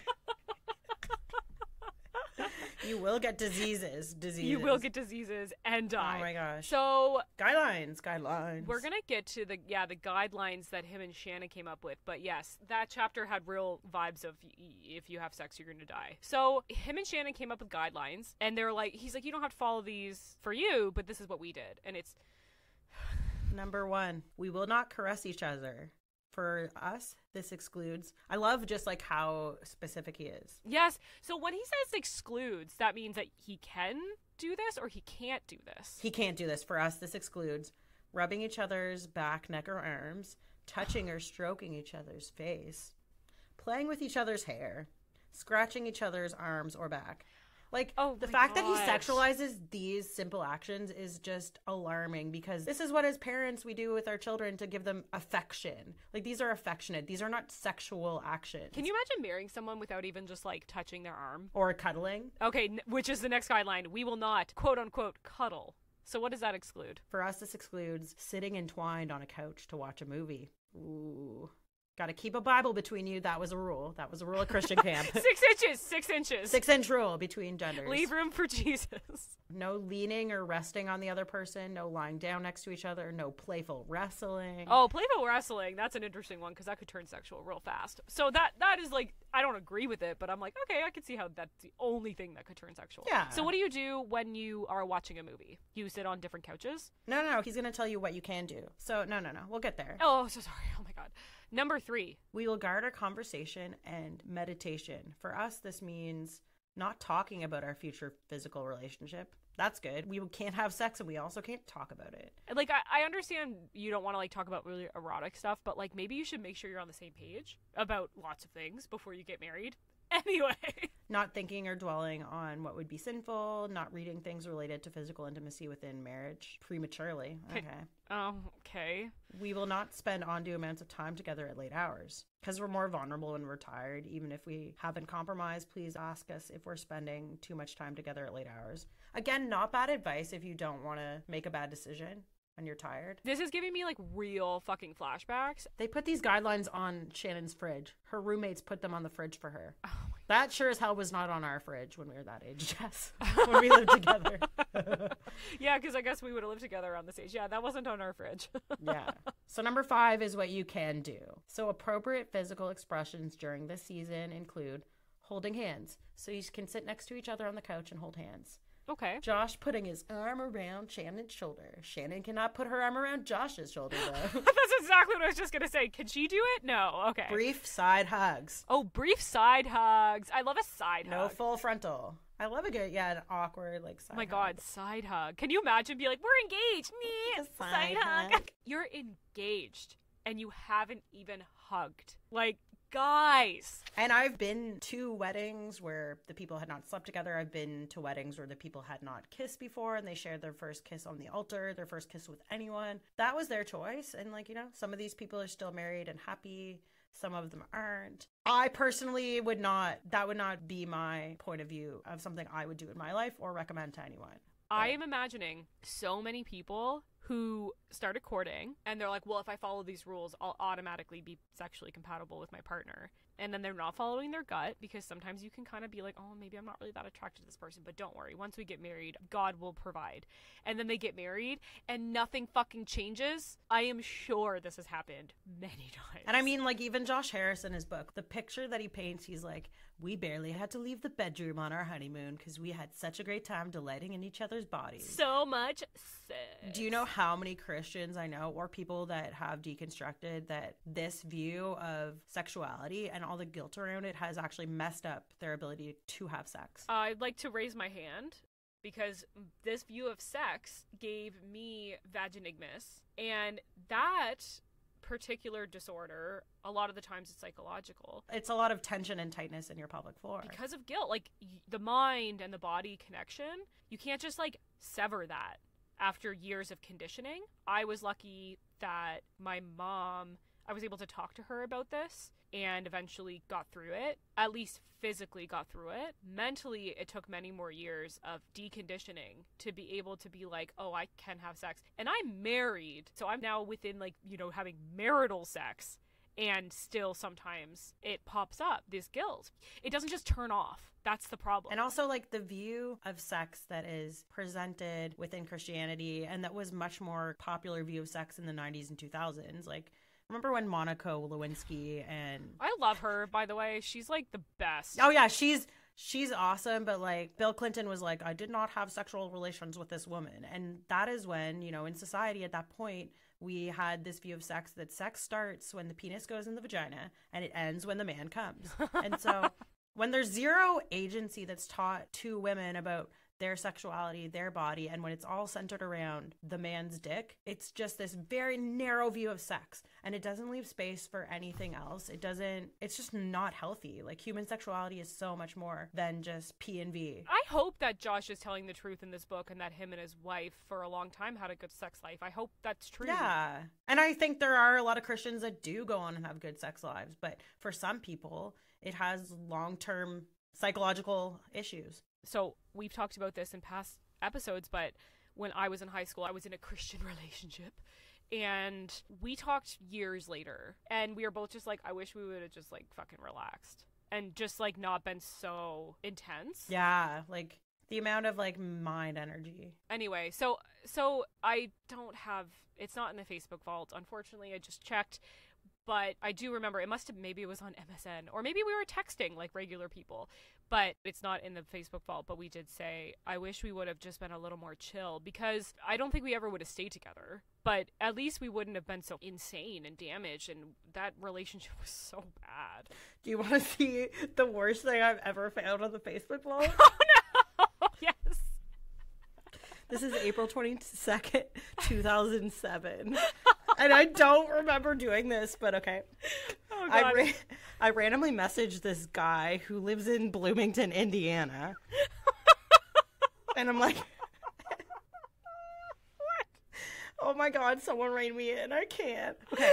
You will get diseases. Diseases. You will get diseases and oh die. Oh my gosh. So guidelines. Guidelines. we're gonna get to the yeah the guidelines that him and Shannon came up with, but yes, that chapter had real vibes of if you have sex, you're gonna die. So him and Shannon came up with guidelines, and they're like, he's like, you don't have to follow these for you, but this is what we did, and it's Number one, we will not caress each other. For us, this excludes. I love just like how specific he is. yes. So when he says excludes, that means that he can do this or he can't do this. He can't do this. For us, this excludes rubbing each other's back, neck, or arms, touching or stroking each other's face, playing with each other's hair, scratching each other's arms or back. Like Oh the fact that he sexualizes these simple actions is just alarming because this is what as parents we do with our children to give them affection. Like these are affectionate. These are not sexual actions. Can you imagine marrying someone without even just like touching their arm? or cuddling? Okay, n- which is the next guideline. We will not quote unquote cuddle. So what does that exclude? For us, this excludes sitting entwined on a couch to watch a movie. Ooh. Got to keep a Bible between you. That was a rule. That was a rule at Christian camp. Six inches. Six inches. Six inch rule between genders. Leave room for Jesus. No leaning or resting on the other person. No lying down next to each other. No playful wrestling. Oh, playful wrestling. That's an interesting one because that could turn sexual real fast. So that that is like I don't agree with it, but I'm like, okay, I can see how that's the only thing that could turn sexual. Yeah. So what do you do when you are watching a movie? You sit on different couches? No, no, no. He's going to tell you what you can do. So, no, no, no. We'll get there. Oh, so sorry. Oh my god. Number three. We will guard our conversation and meditation. For us, this means not talking about our future physical relationship. That's good. We can't have sex and we also can't talk about it. Like I, I understand you don't want to like talk about really erotic stuff, but like maybe you should make sure you're on the same page about lots of things before you get married. Anyway. Not thinking or dwelling on what would be sinful, not reading things related to physical intimacy within marriage prematurely. Okay. Oh, okay. We will not spend undue amounts of time together at late hours because we're more vulnerable when we're tired. Even if we haven't compromised, please ask us if we're spending too much time together at late hours. Again, not bad advice if you don't want to make a bad decision when you're tired. This is giving me like real fucking flashbacks. They put these guidelines on Shannon's fridge. Her roommates put them on the fridge for her. Oh that sure as hell was not on our fridge when we were that age, Jess. when we lived together. Yeah, because I guess we would have lived together on this age. Yeah, that wasn't on our fridge. yeah. So number five is what you can do. So appropriate physical expressions during this season include holding hands. So you can sit next to each other on the couch and hold hands. Okay. Josh putting his arm around Shannon's shoulder. Shannon cannot put her arm around Josh's shoulder though. That's exactly what I was just gonna say. Can she do it? No. Okay. Brief side hugs. Oh, brief side hugs. I love a side No hug. full frontal. I love a good, yeah, an awkward like side Oh my hug. god, side hug. Can you imagine be like, we're engaged? Me, side, side hug. hug. You're engaged and you haven't even hugged. Like, guys. And I've been to weddings where the people had not slept together. I've been to weddings where the people had not kissed before and they shared their first kiss on the altar, their first kiss with anyone. That was their choice. And, like, you know, some of these people are still married and happy, some of them aren't. I personally would not, that would not be my point of view of something I would do in my life or recommend to anyone. I am imagining so many people who started courting and they're like, well, if I follow these rules, I'll automatically be sexually compatible with my partner. And then they're not following their gut because sometimes you can kind of be like, oh, maybe I'm not really that attracted to this person, but don't worry. Once we get married, God will provide. And then they get married and nothing fucking changes. I am sure this has happened many times. And I mean, like, even Josh Harris in his book, the picture that he paints, he's like, we barely had to leave the bedroom on our honeymoon because we had such a great time delighting in each other's bodies. so much sex. Do you know how many Christians I know or people that have deconstructed that this view of sexuality and all the guilt around it has actually messed up their ability to have sex? I'd like to raise my hand because this view of sex gave me vaginismus, and that particular disorder, a lot of the times it's psychological It's a lot of tension and tightness in your pelvic floor. because of guilt. Like the mind and the body connection, you can't just like sever that after years of conditioning. I was lucky that my mom, I was able to talk to her about this and eventually got through it, at least physically got through it. Mentally, it took many more years of deconditioning to be able to be like, oh, I can have sex. And I'm married, so I'm now within like, you know, having marital sex. and still sometimes it pops up this guilt. It doesn't just turn off. That's the problem. And also, like the view of sex that is presented within Christianity, and that was much more popular view of sex in the 90s and 2000s. Like, remember when Monica Lewinsky and I love her, by the way. She's like the best. oh yeah, she's she's awesome. But like Bill Clinton was like, I did not have sexual relations with this woman, and that is when you know in society at that point we had this view of sex that sex starts when the penis goes in the vagina and it ends when the man comes, and so. when there's zero agency that's taught to women about their sexuality, their body, and when it's all centered around the man's dick, it's just this very narrow view of sex. And it doesn't leave space for anything else. It doesn't, it's just not healthy. Like human sexuality is so much more than just P and V. I hope that Josh is telling the truth in this book and that him and his wife for a long time had a good sex life. I hope that's true. Yeah. And I think there are a lot of Christians that do go on and have good sex lives. But for some people, it has long term psychological issues. So we've talked about this in past episodes, but when I was in high school, I was in a Christian relationship. And we talked years later, and we were both just like, I wish we would have just like fucking relaxed and just like not been so intense. Yeah. Like the amount of like mind energy. Anyway, so so I don't have it's not in the Facebook vault. Unfortunately, I just checked, but I do remember it must have maybe it was on MSN or maybe we were texting like regular people. But it's not in the Facebook vault, but we did say I wish we would have just been a little more chill because I don't think we ever would have stayed together. But at least we wouldn't have been so insane and damaged and that relationship was so bad. Do you want to see the worst thing I've ever found on the Facebook vault? Oh no. yes. This is April 22nd, 2007. and I don't remember doing this, but okay. Oh I, ra- I randomly messaged this guy who lives in Bloomington, Indiana. and I'm like, oh my God, someone rein me in. I can't. Okay.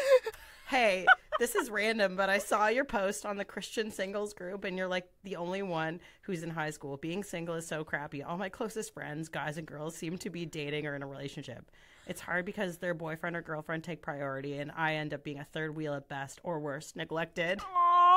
Hey, this is random, but I saw your post on the Christian singles group, and you're like the only one who's in high school. Being single is so crappy. All my closest friends, guys and girls, seem to be dating or in a relationship. It's hard because their boyfriend or girlfriend take priority, and I end up being a third wheel at best, or worse, neglected.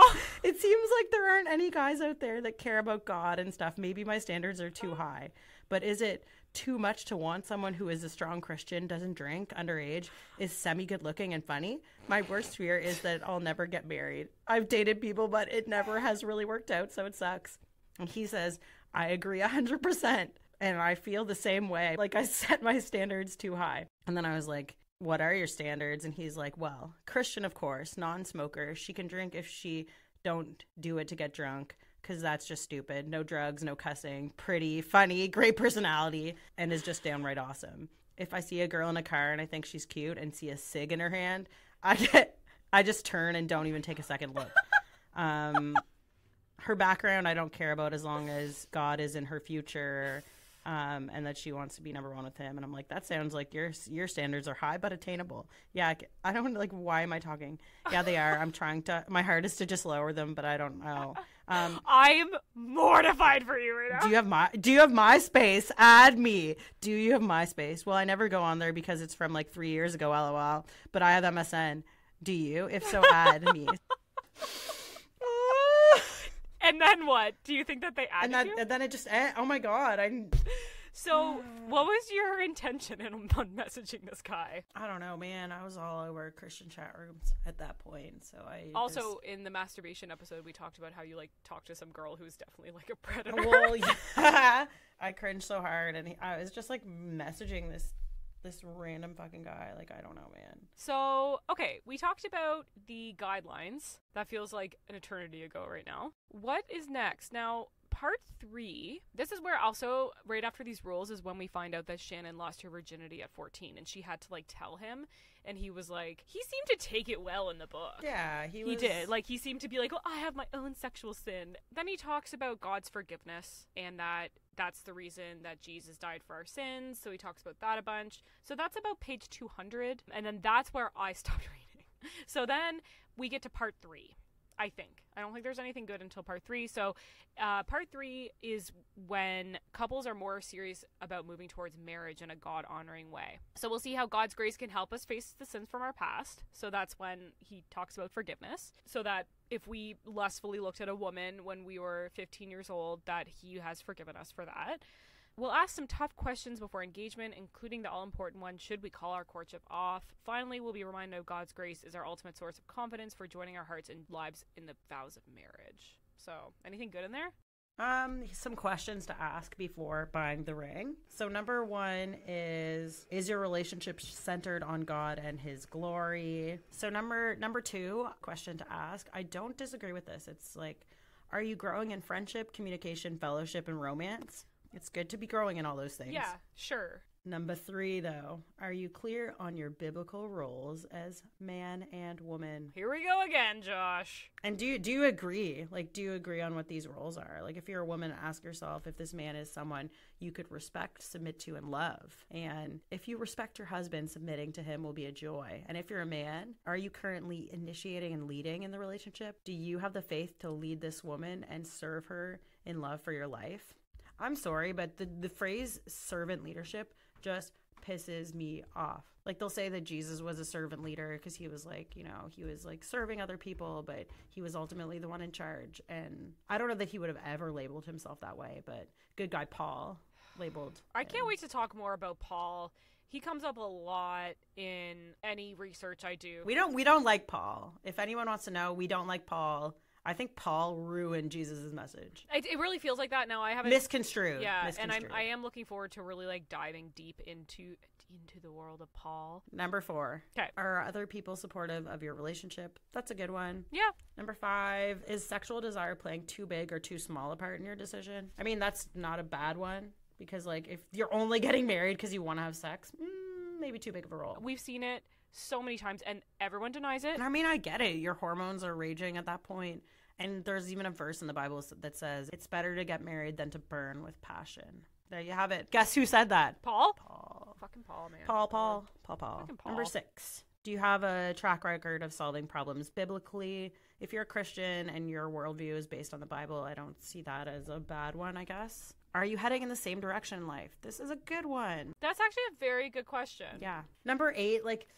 It seems like there aren't any guys out there that care about God and stuff. Maybe my standards are too high. But is it too much to want someone who is a strong Christian, doesn't drink, underage, is semi good looking and funny? My worst fear is that I'll never get married. I've dated people, but it never has really worked out, so it sucks. And he says, I agree 100%. And I feel the same way. Like I set my standards too high. And then I was like, what are your standards? And he's like, well, Christian, of course, non smoker. She can drink if she don't do it to get drunk because that's just stupid. No drugs, no cussing. Pretty, funny, great personality, and is just downright awesome. If I see a girl in a car and I think she's cute and see a cig in her hand, I get, I just turn and don't even take a second look. Um, her background, I don't care about as long as God is in her future. Um, and that she wants to be number one with him, and I'm like, that sounds like your your standards are high but attainable. Yeah, I don't like. Why am I talking? Yeah, they are. I'm trying to. My heart is to just lower them, but I don't know. Um, I'm mortified for you right now. do you have my Do you have MySpace? Add me. Do you have MySpace? Well, I never go on there because it's from like three years ago. LOL. But I have MSN. Do you? If so, add me. and then what? Do you think that they added and that you? and then it just. eh, Oh my god! I So, what was your intention in on messaging this guy? I don't know, man. I was all over Christian chat rooms at that point, so I Also, in the masturbation episode, we talked about how you like talked to some girl who's definitely like a predator. well, yeah. I cringed so hard, and he, I was just like messaging this this random fucking guy. Like, I don't know, man. So, okay, we talked about the guidelines. That feels like an eternity ago right now. What is next? Now, part three, this is where also, right after these rules, is when we find out that Shannon lost her virginity at 14 and she had to like tell him. And he was like, he seemed to take it well in the book. Yeah, he He did. Like, he seemed to be like, oh, I have my own sexual sin. Then he talks about God's forgiveness and that that's the reason that Jesus died for our sins. So he talks about that a bunch. So that's about page 200. And then that's where I stopped reading. So then we get to part three. I think. I don't think there's anything good until part three. So, uh, part three is when couples are more serious about moving towards marriage in a God honoring way. So, we'll see how God's grace can help us face the sins from our past. So, that's when he talks about forgiveness. So that if we lustfully looked at a woman when we were 15 years old, that he has forgiven us for that. We'll ask some tough questions before engagement, including the all important one should we call our courtship off? Finally, we'll be reminded of God's grace is our ultimate source of confidence for joining our hearts and lives in the vows of marriage. So, anything good in there? Um, some questions to ask before buying the ring. So number one is is your relationship centered on God and his glory? So number number two, question to ask. I don't disagree with this. It's like are you growing in friendship, communication, fellowship, and romance? It's good to be growing in all those things. Yeah, sure. Number three, though, are you clear on your biblical roles as man and woman? Here we go again, Josh. And do you do you agree? Like, do you agree on what these roles are? Like, if you're a woman, ask yourself if this man is someone you could respect, submit to, and love. And if you respect your husband, submitting to him will be a joy. And if you're a man, are you currently initiating and leading in the relationship? Do you have the faith to lead this woman and serve her in love for your life? I'm sorry, but the, the phrase servant leadership just pisses me off. Like they'll say that Jesus was a servant leader because he was like, you know, he was like serving other people, but he was ultimately the one in charge. And I don't know that he would have ever labeled himself that way, but good guy Paul labeled. I can't wait to talk more about Paul. He comes up a lot in any research I do. We don't we don't like Paul. If anyone wants to know, we don't like Paul. I think Paul ruined Jesus' message. It, it really feels like that now. I haven't Misconstrued. Yeah, and I'm I am looking forward to really like diving deep into into the world of Paul. Number four. 'Kay. Are other people supportive of your relationship? That's a good one. Yeah, Number five, is sexual desire playing too big or too small a part in your decision? I mean, that's not a bad one because, like, if you're only getting married because you want to have sex, mm, maybe too big of a role. we've seen it so many times, and everyone denies it. And I mean, I get it. Your hormones are raging at that point. And there's even a verse in the Bible that says it's better to get married than to burn with passion. There you have it. Guess who said that? Paul, Paul. fucking Paul, man. Paul, Paul, Paul, Paul. Fucking Paul. Number six. Do you have a track record of solving problems biblically? If you're a Christian and your worldview is based on the Bible, I don't see that as a bad one, I guess. Are you heading in the same direction in life? This is a good one. That's actually a very good question. Yeah. Number eight, like,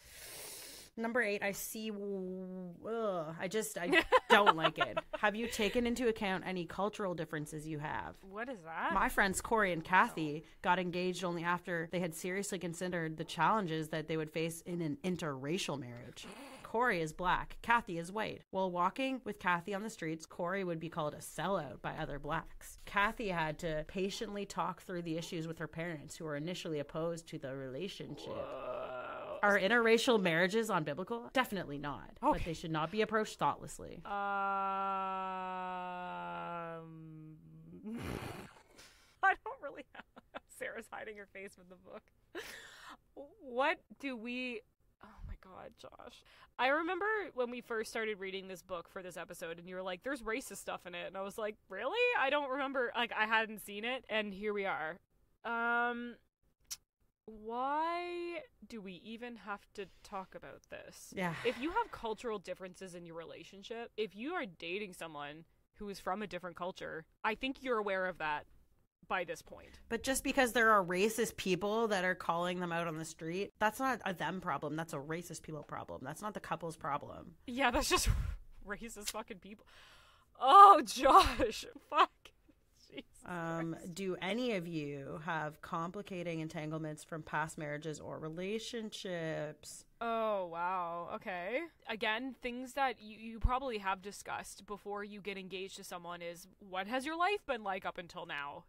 number eight, I see. Ugh, I just, I don't like it. Have you taken into account any cultural differences you have? What is that? My friends Corey and Kathy got engaged only after they had seriously considered the challenges that they would face in an interracial marriage. Corey is black, Kathy is white. While walking with Kathy on the streets, Corey would be called a sellout by other blacks. Kathy had to patiently talk through the issues with her parents, who were initially opposed to the relationship. Are interracial marriages unbiblical? Definitely not. But they should not be approached thoughtlessly. Um, I don't really have. Sarah's hiding her face with the book. What do we? God, Josh! I remember when we first started reading this book for this episode, and you were like, "There's racist stuff in it," and I was like, "Really? I don't remember. Like, I hadn't seen it." And here we are. Um, why do we even have to talk about this? Yeah. if you have cultural differences in your relationship, if you are dating someone who is from a different culture, I think you're aware of that by this point. But just because there are racist people that are calling them out on the street, that's not a them problem. That's a racist people problem. That's not the couple's problem. Yeah, that's just racist fucking people. Oh, Josh. Fuck. Jesus Um, do any of you have complicating entanglements from past marriages or relationships? Oh, wow. Okay. Again, things that you, you probably have discussed before you get engaged to someone is what has your life been like up until now?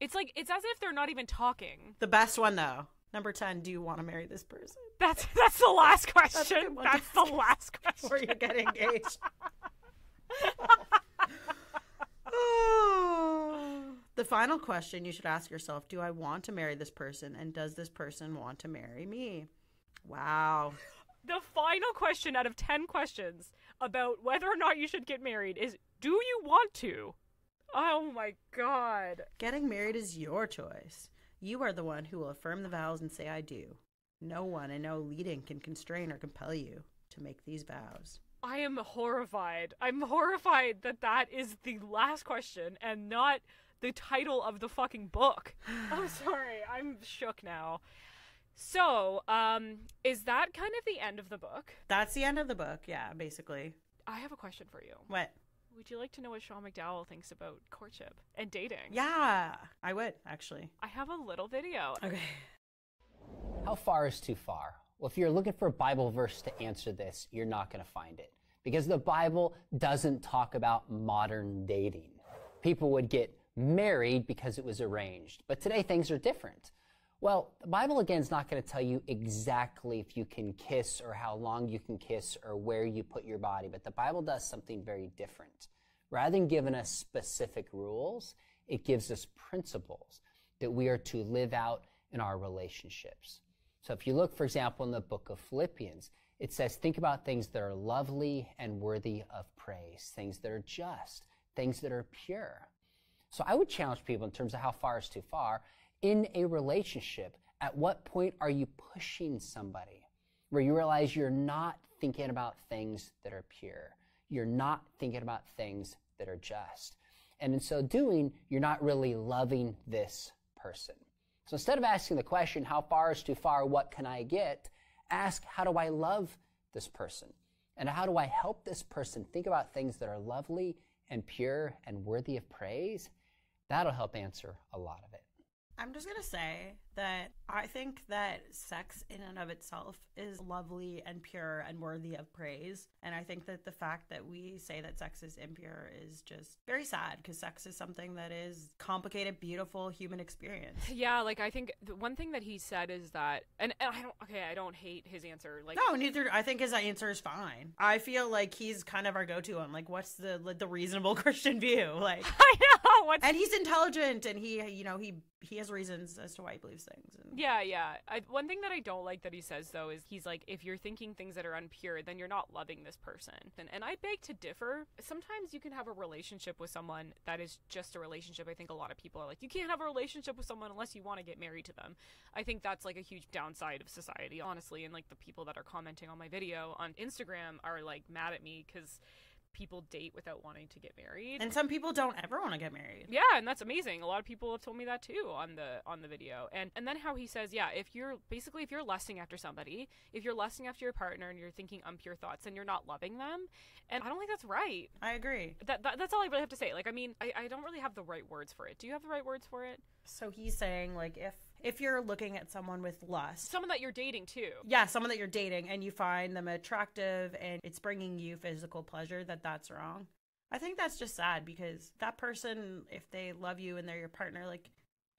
It's like, it's as if they're not even talking. The best one though. Number 10, do you want to marry this person That's that's the last question. one. That's the last question. before you get engaged? the final question you should ask yourself Do I want to marry this person? And does this person want to marry me? Wow. The final question out of 10 questions about whether or not you should get married is do you want to? Oh my god. Getting married is your choice. You are the one who will affirm the vows and say, I do. No one and no leading can constrain or compel you to make these vows. I am horrified. I'm horrified that that is the last question and not the title of the fucking book. I'm sorry. I'm shook now. So, um, is that kind of the end of the book? That's the end of the book. Yeah, basically. I have a question for you. What? Would you like to know what Sean McDowell thinks about courtship and dating? Yeah, I would actually. I have a little video. Okay. How far is too far? Well, if you're looking for a Bible verse to answer this, you're not going to find it. Because the Bible doesn't talk about modern dating. People would get married because it was arranged. But today things are different. Well, the Bible again is not going to tell you exactly if you can kiss or how long you can kiss or where you put your body, but the Bible does something very different. Rather than giving us specific rules, it gives us principles that we are to live out in our relationships. So if you look, for example, in the book of Philippians, it says, think about things that are lovely and worthy of praise, things that are just, things that are pure. So I would challenge people in terms of how far is too far. In a relationship, at what point are you pushing somebody where you realize you're not thinking about things that are pure? You're not thinking about things that are just. And in so doing, you're not really loving this person. So instead of asking the question, how far is too far? What can I get? Ask, how do I love this person? And how do I help this person think about things that are lovely and pure and worthy of praise? That'll help answer a lot of it. I'm just gonna say that I think that sex in and of itself is lovely and pure and worthy of praise. And I think that the fact that we say that sex is impure is just very sad because sex is something that is complicated, beautiful human experience. Yeah, like I think the one thing that he said is that, and, and I don't, okay, I don't hate his answer. Like, No, neither. I think his answer is fine. I feel like he's kind of our go-to on like what's the like, the reasonable Christian view, like. I know what's And he's intelligent, and he, you know, he he has reasons as to why he believes things. And Yeah, yeah. I, one thing that I don't like that he says though is he's like, if you're thinking things that are unpure, then you're not loving this person. And, and I beg to differ. Sometimes you can have a relationship with someone that is just a relationship. I think a lot of people are like, you can't have a relationship with someone unless you want to get married to them. I think that's like a huge downside of society, honestly. And like the people that are commenting on my video on Instagram are like mad at me because people date without wanting to get married. and some people don't ever want to get married. Yeah, and that's amazing. A lot of people have told me that too on the on the video. And and then how he says, yeah, if you're basically if you're lusting after somebody, if you're lusting after your partner and you're thinking impure thoughts and you're not loving them, and I don't think that's right. I agree. That, that that's all I really have to say. Like I mean, I, I don't really have the right words for it. Do you have the right words for it? So he's saying like if if you're looking at someone with lust, Someone that you're dating too. yeah, someone that you're dating and you find them attractive and it's bringing you physical pleasure, that that's wrong. I think that's just sad because that person, if they love you and they're your partner, like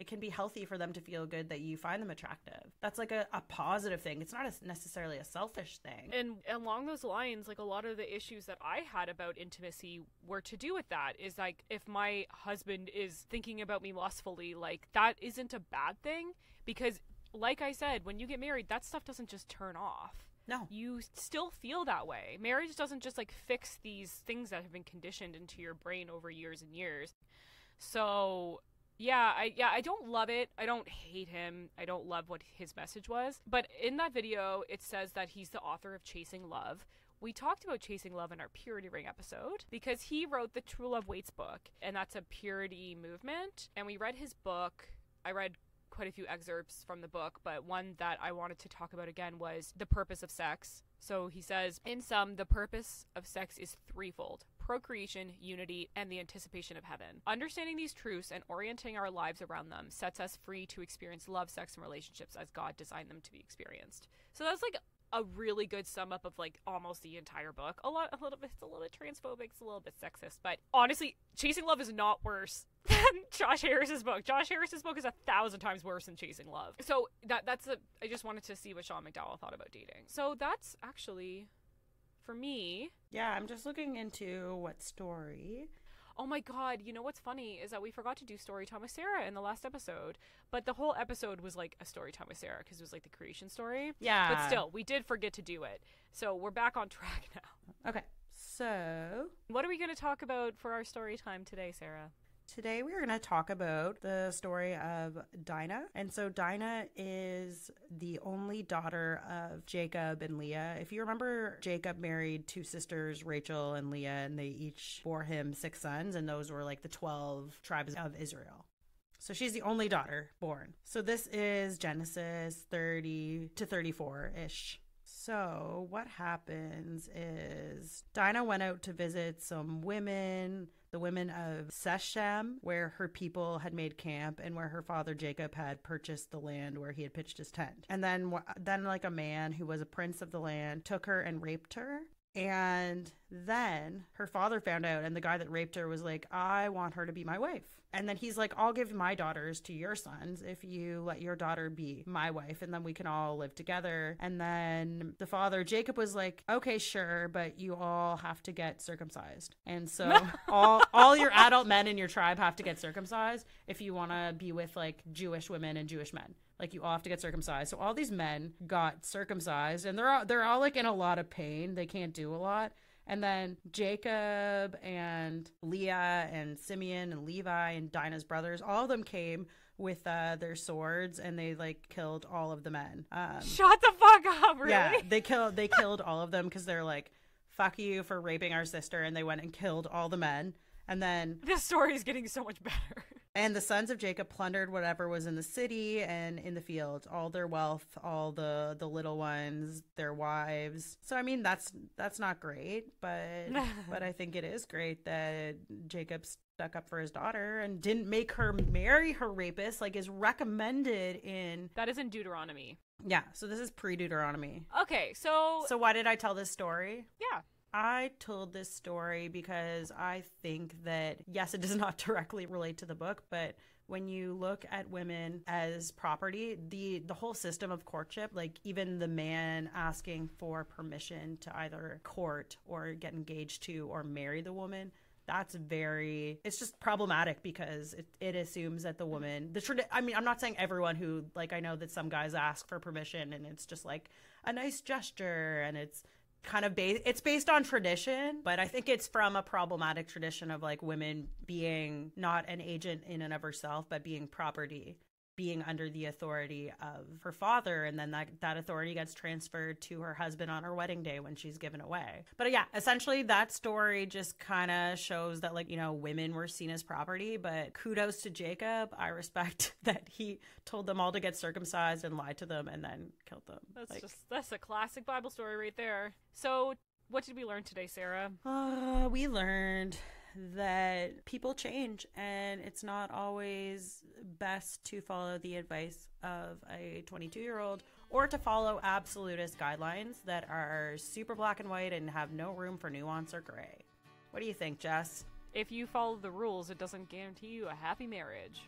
it can be healthy for them to feel good that you find them attractive. That's like a, a positive thing. It's not a, necessarily a selfish thing. And along those lines, like a lot of the issues that I had about intimacy were to do with that. Is like if my husband is thinking about me lustfully, like that isn't a bad thing because, like I said, when you get married, that stuff doesn't just turn off. no. You still feel that way. Marriage doesn't just like fix these things that have been conditioned into your brain over years and years. So yeah, I yeah, I don't love it. I don't hate him. I don't love what his message was. But in that video, it says that he's the author of Chasing Love. We talked about Chasing Love in our Purity Ring episode because he wrote the True Love Waits book, and that's a purity movement. And we read his book. I read quite a few excerpts from the book, but one that I wanted to talk about again was the purpose of sex. So he says, in sum, the purpose of sex is threefold procreation, unity, and the anticipation of heaven. Understanding these truths and orienting our lives around them sets us free to experience love, sex, and relationships as God designed them to be experienced. So that's like a really good sum up of like almost the entire book. A lot, a little bit, it's a little bit transphobic, it's a little bit sexist, but honestly, Chasing Love is not worse than Josh Harris's book. Josh Harris's book is a thousand times worse than Chasing Love. So that that's a. I just wanted to see what Sean McDowell thought about dating. So that's actually, for me. Yeah, I'm just looking into what story. Oh my god, you know what's funny is that we forgot to do story time with Sarah in the last episode. But the whole episode was like a story time with Sarah because it was like the creation story. Yeah. But still, we did forget to do it. So we're back on track now. Okay. So, What are we going to talk about for our story time today, Sarah? Today we are going to talk about the story of Dinah. And so Dinah is the only daughter of Jacob and Leah. If you remember, Jacob married two sisters, Rachel and Leah, and they each bore him six sons, and those were like the 12 tribes of Israel. So she's the only daughter born. So this is Genesis 30 to 34 ish. So what happens is Dinah went out to visit some women the women of Shechem, where her people had made camp and where her father Jacob had purchased the land where he had pitched his tent. And then, then like a man who was a prince of the land took her and raped her. And then her father found out, and the guy that raped her was like, I want her to be my wife. And then he's like, I'll give my daughters to your sons if you let your daughter be my wife, and then we can all live together. And then the father, Jacob, was like, Okay, sure, but you all have to get circumcised. And so all all your adult men in your tribe have to get circumcised if you want to be with like Jewish women and Jewish men. Like you all have to get circumcised. So all these men got circumcised, and they're all, they're all like in a lot of pain. They can't do a lot. And then Jacob and Leah and Simeon and Levi and Dinah's brothers, all of them came with uh, their swords and they like killed all of the men. Um, Shut the fuck up, really? Yeah, they killed they killed all of them because they're like, "Fuck you for raping our sister," and they went and killed all the men. And then this story is getting so much better. And the sons of Jacob plundered whatever was in the city and in the fields, all their wealth, all the the little ones, their wives. So I mean that's that's not great, but but I think it is great that Jacob stuck up for his daughter and didn't make her marry her rapist like is recommended in That is in Deuteronomy. Yeah, so this is pre-Deuteronomy. Okay, so So why did I tell this story? Yeah. I told this story because I think that, yes, it does not directly relate to the book, but when you look at women as property, the the whole system of courtship, like even the man asking for permission to either court or get engaged to or marry the woman, that's very it's just problematic because it, it assumes that the woman the tradi- i mean i'm not saying everyone who like i know that some guys ask for permission and it's just like a nice gesture and it's kind of based it's based on tradition but i think it's from a problematic tradition of like women being not an agent in and of herself but being property being under the authority of her father and then that, that authority gets transferred to her husband on her wedding day when she's given away. But yeah essentially that story just kind of shows that like you know women were seen as property but kudos to jacob. I respect that he told them all to get circumcised and lied to them and then killed them. That's like, just that's a classic bible story right there. So what did we learn today sarah? Uh, we learned that people change and it's not always best to follow the advice of a 22 year old or to follow absolutist guidelines that are super black and white and have no room for nuance or gray. What do you think, Jess? If you follow the rules, it doesn't guarantee you a happy marriage.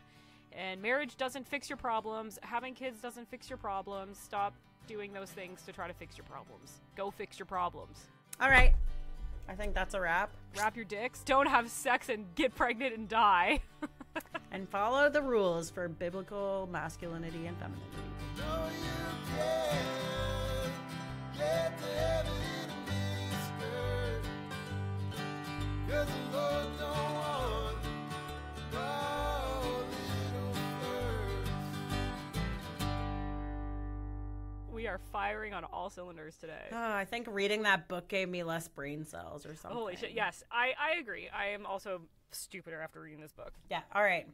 And marriage doesn't fix your problems. Having kids doesn't fix your problems. Stop doing those things to try to fix your problems. Go fix your problems. All right. I think that's a wrap. Wrap your dicks. Don't have sex and get pregnant and die. and follow the rules for biblical masculinity and femininity. We are firing on all cylinders today. Oh, I think reading that book gave me less brain cells or something. Holy shit! Yes, I I agree. I am also stupider after reading this book. Yeah. All right.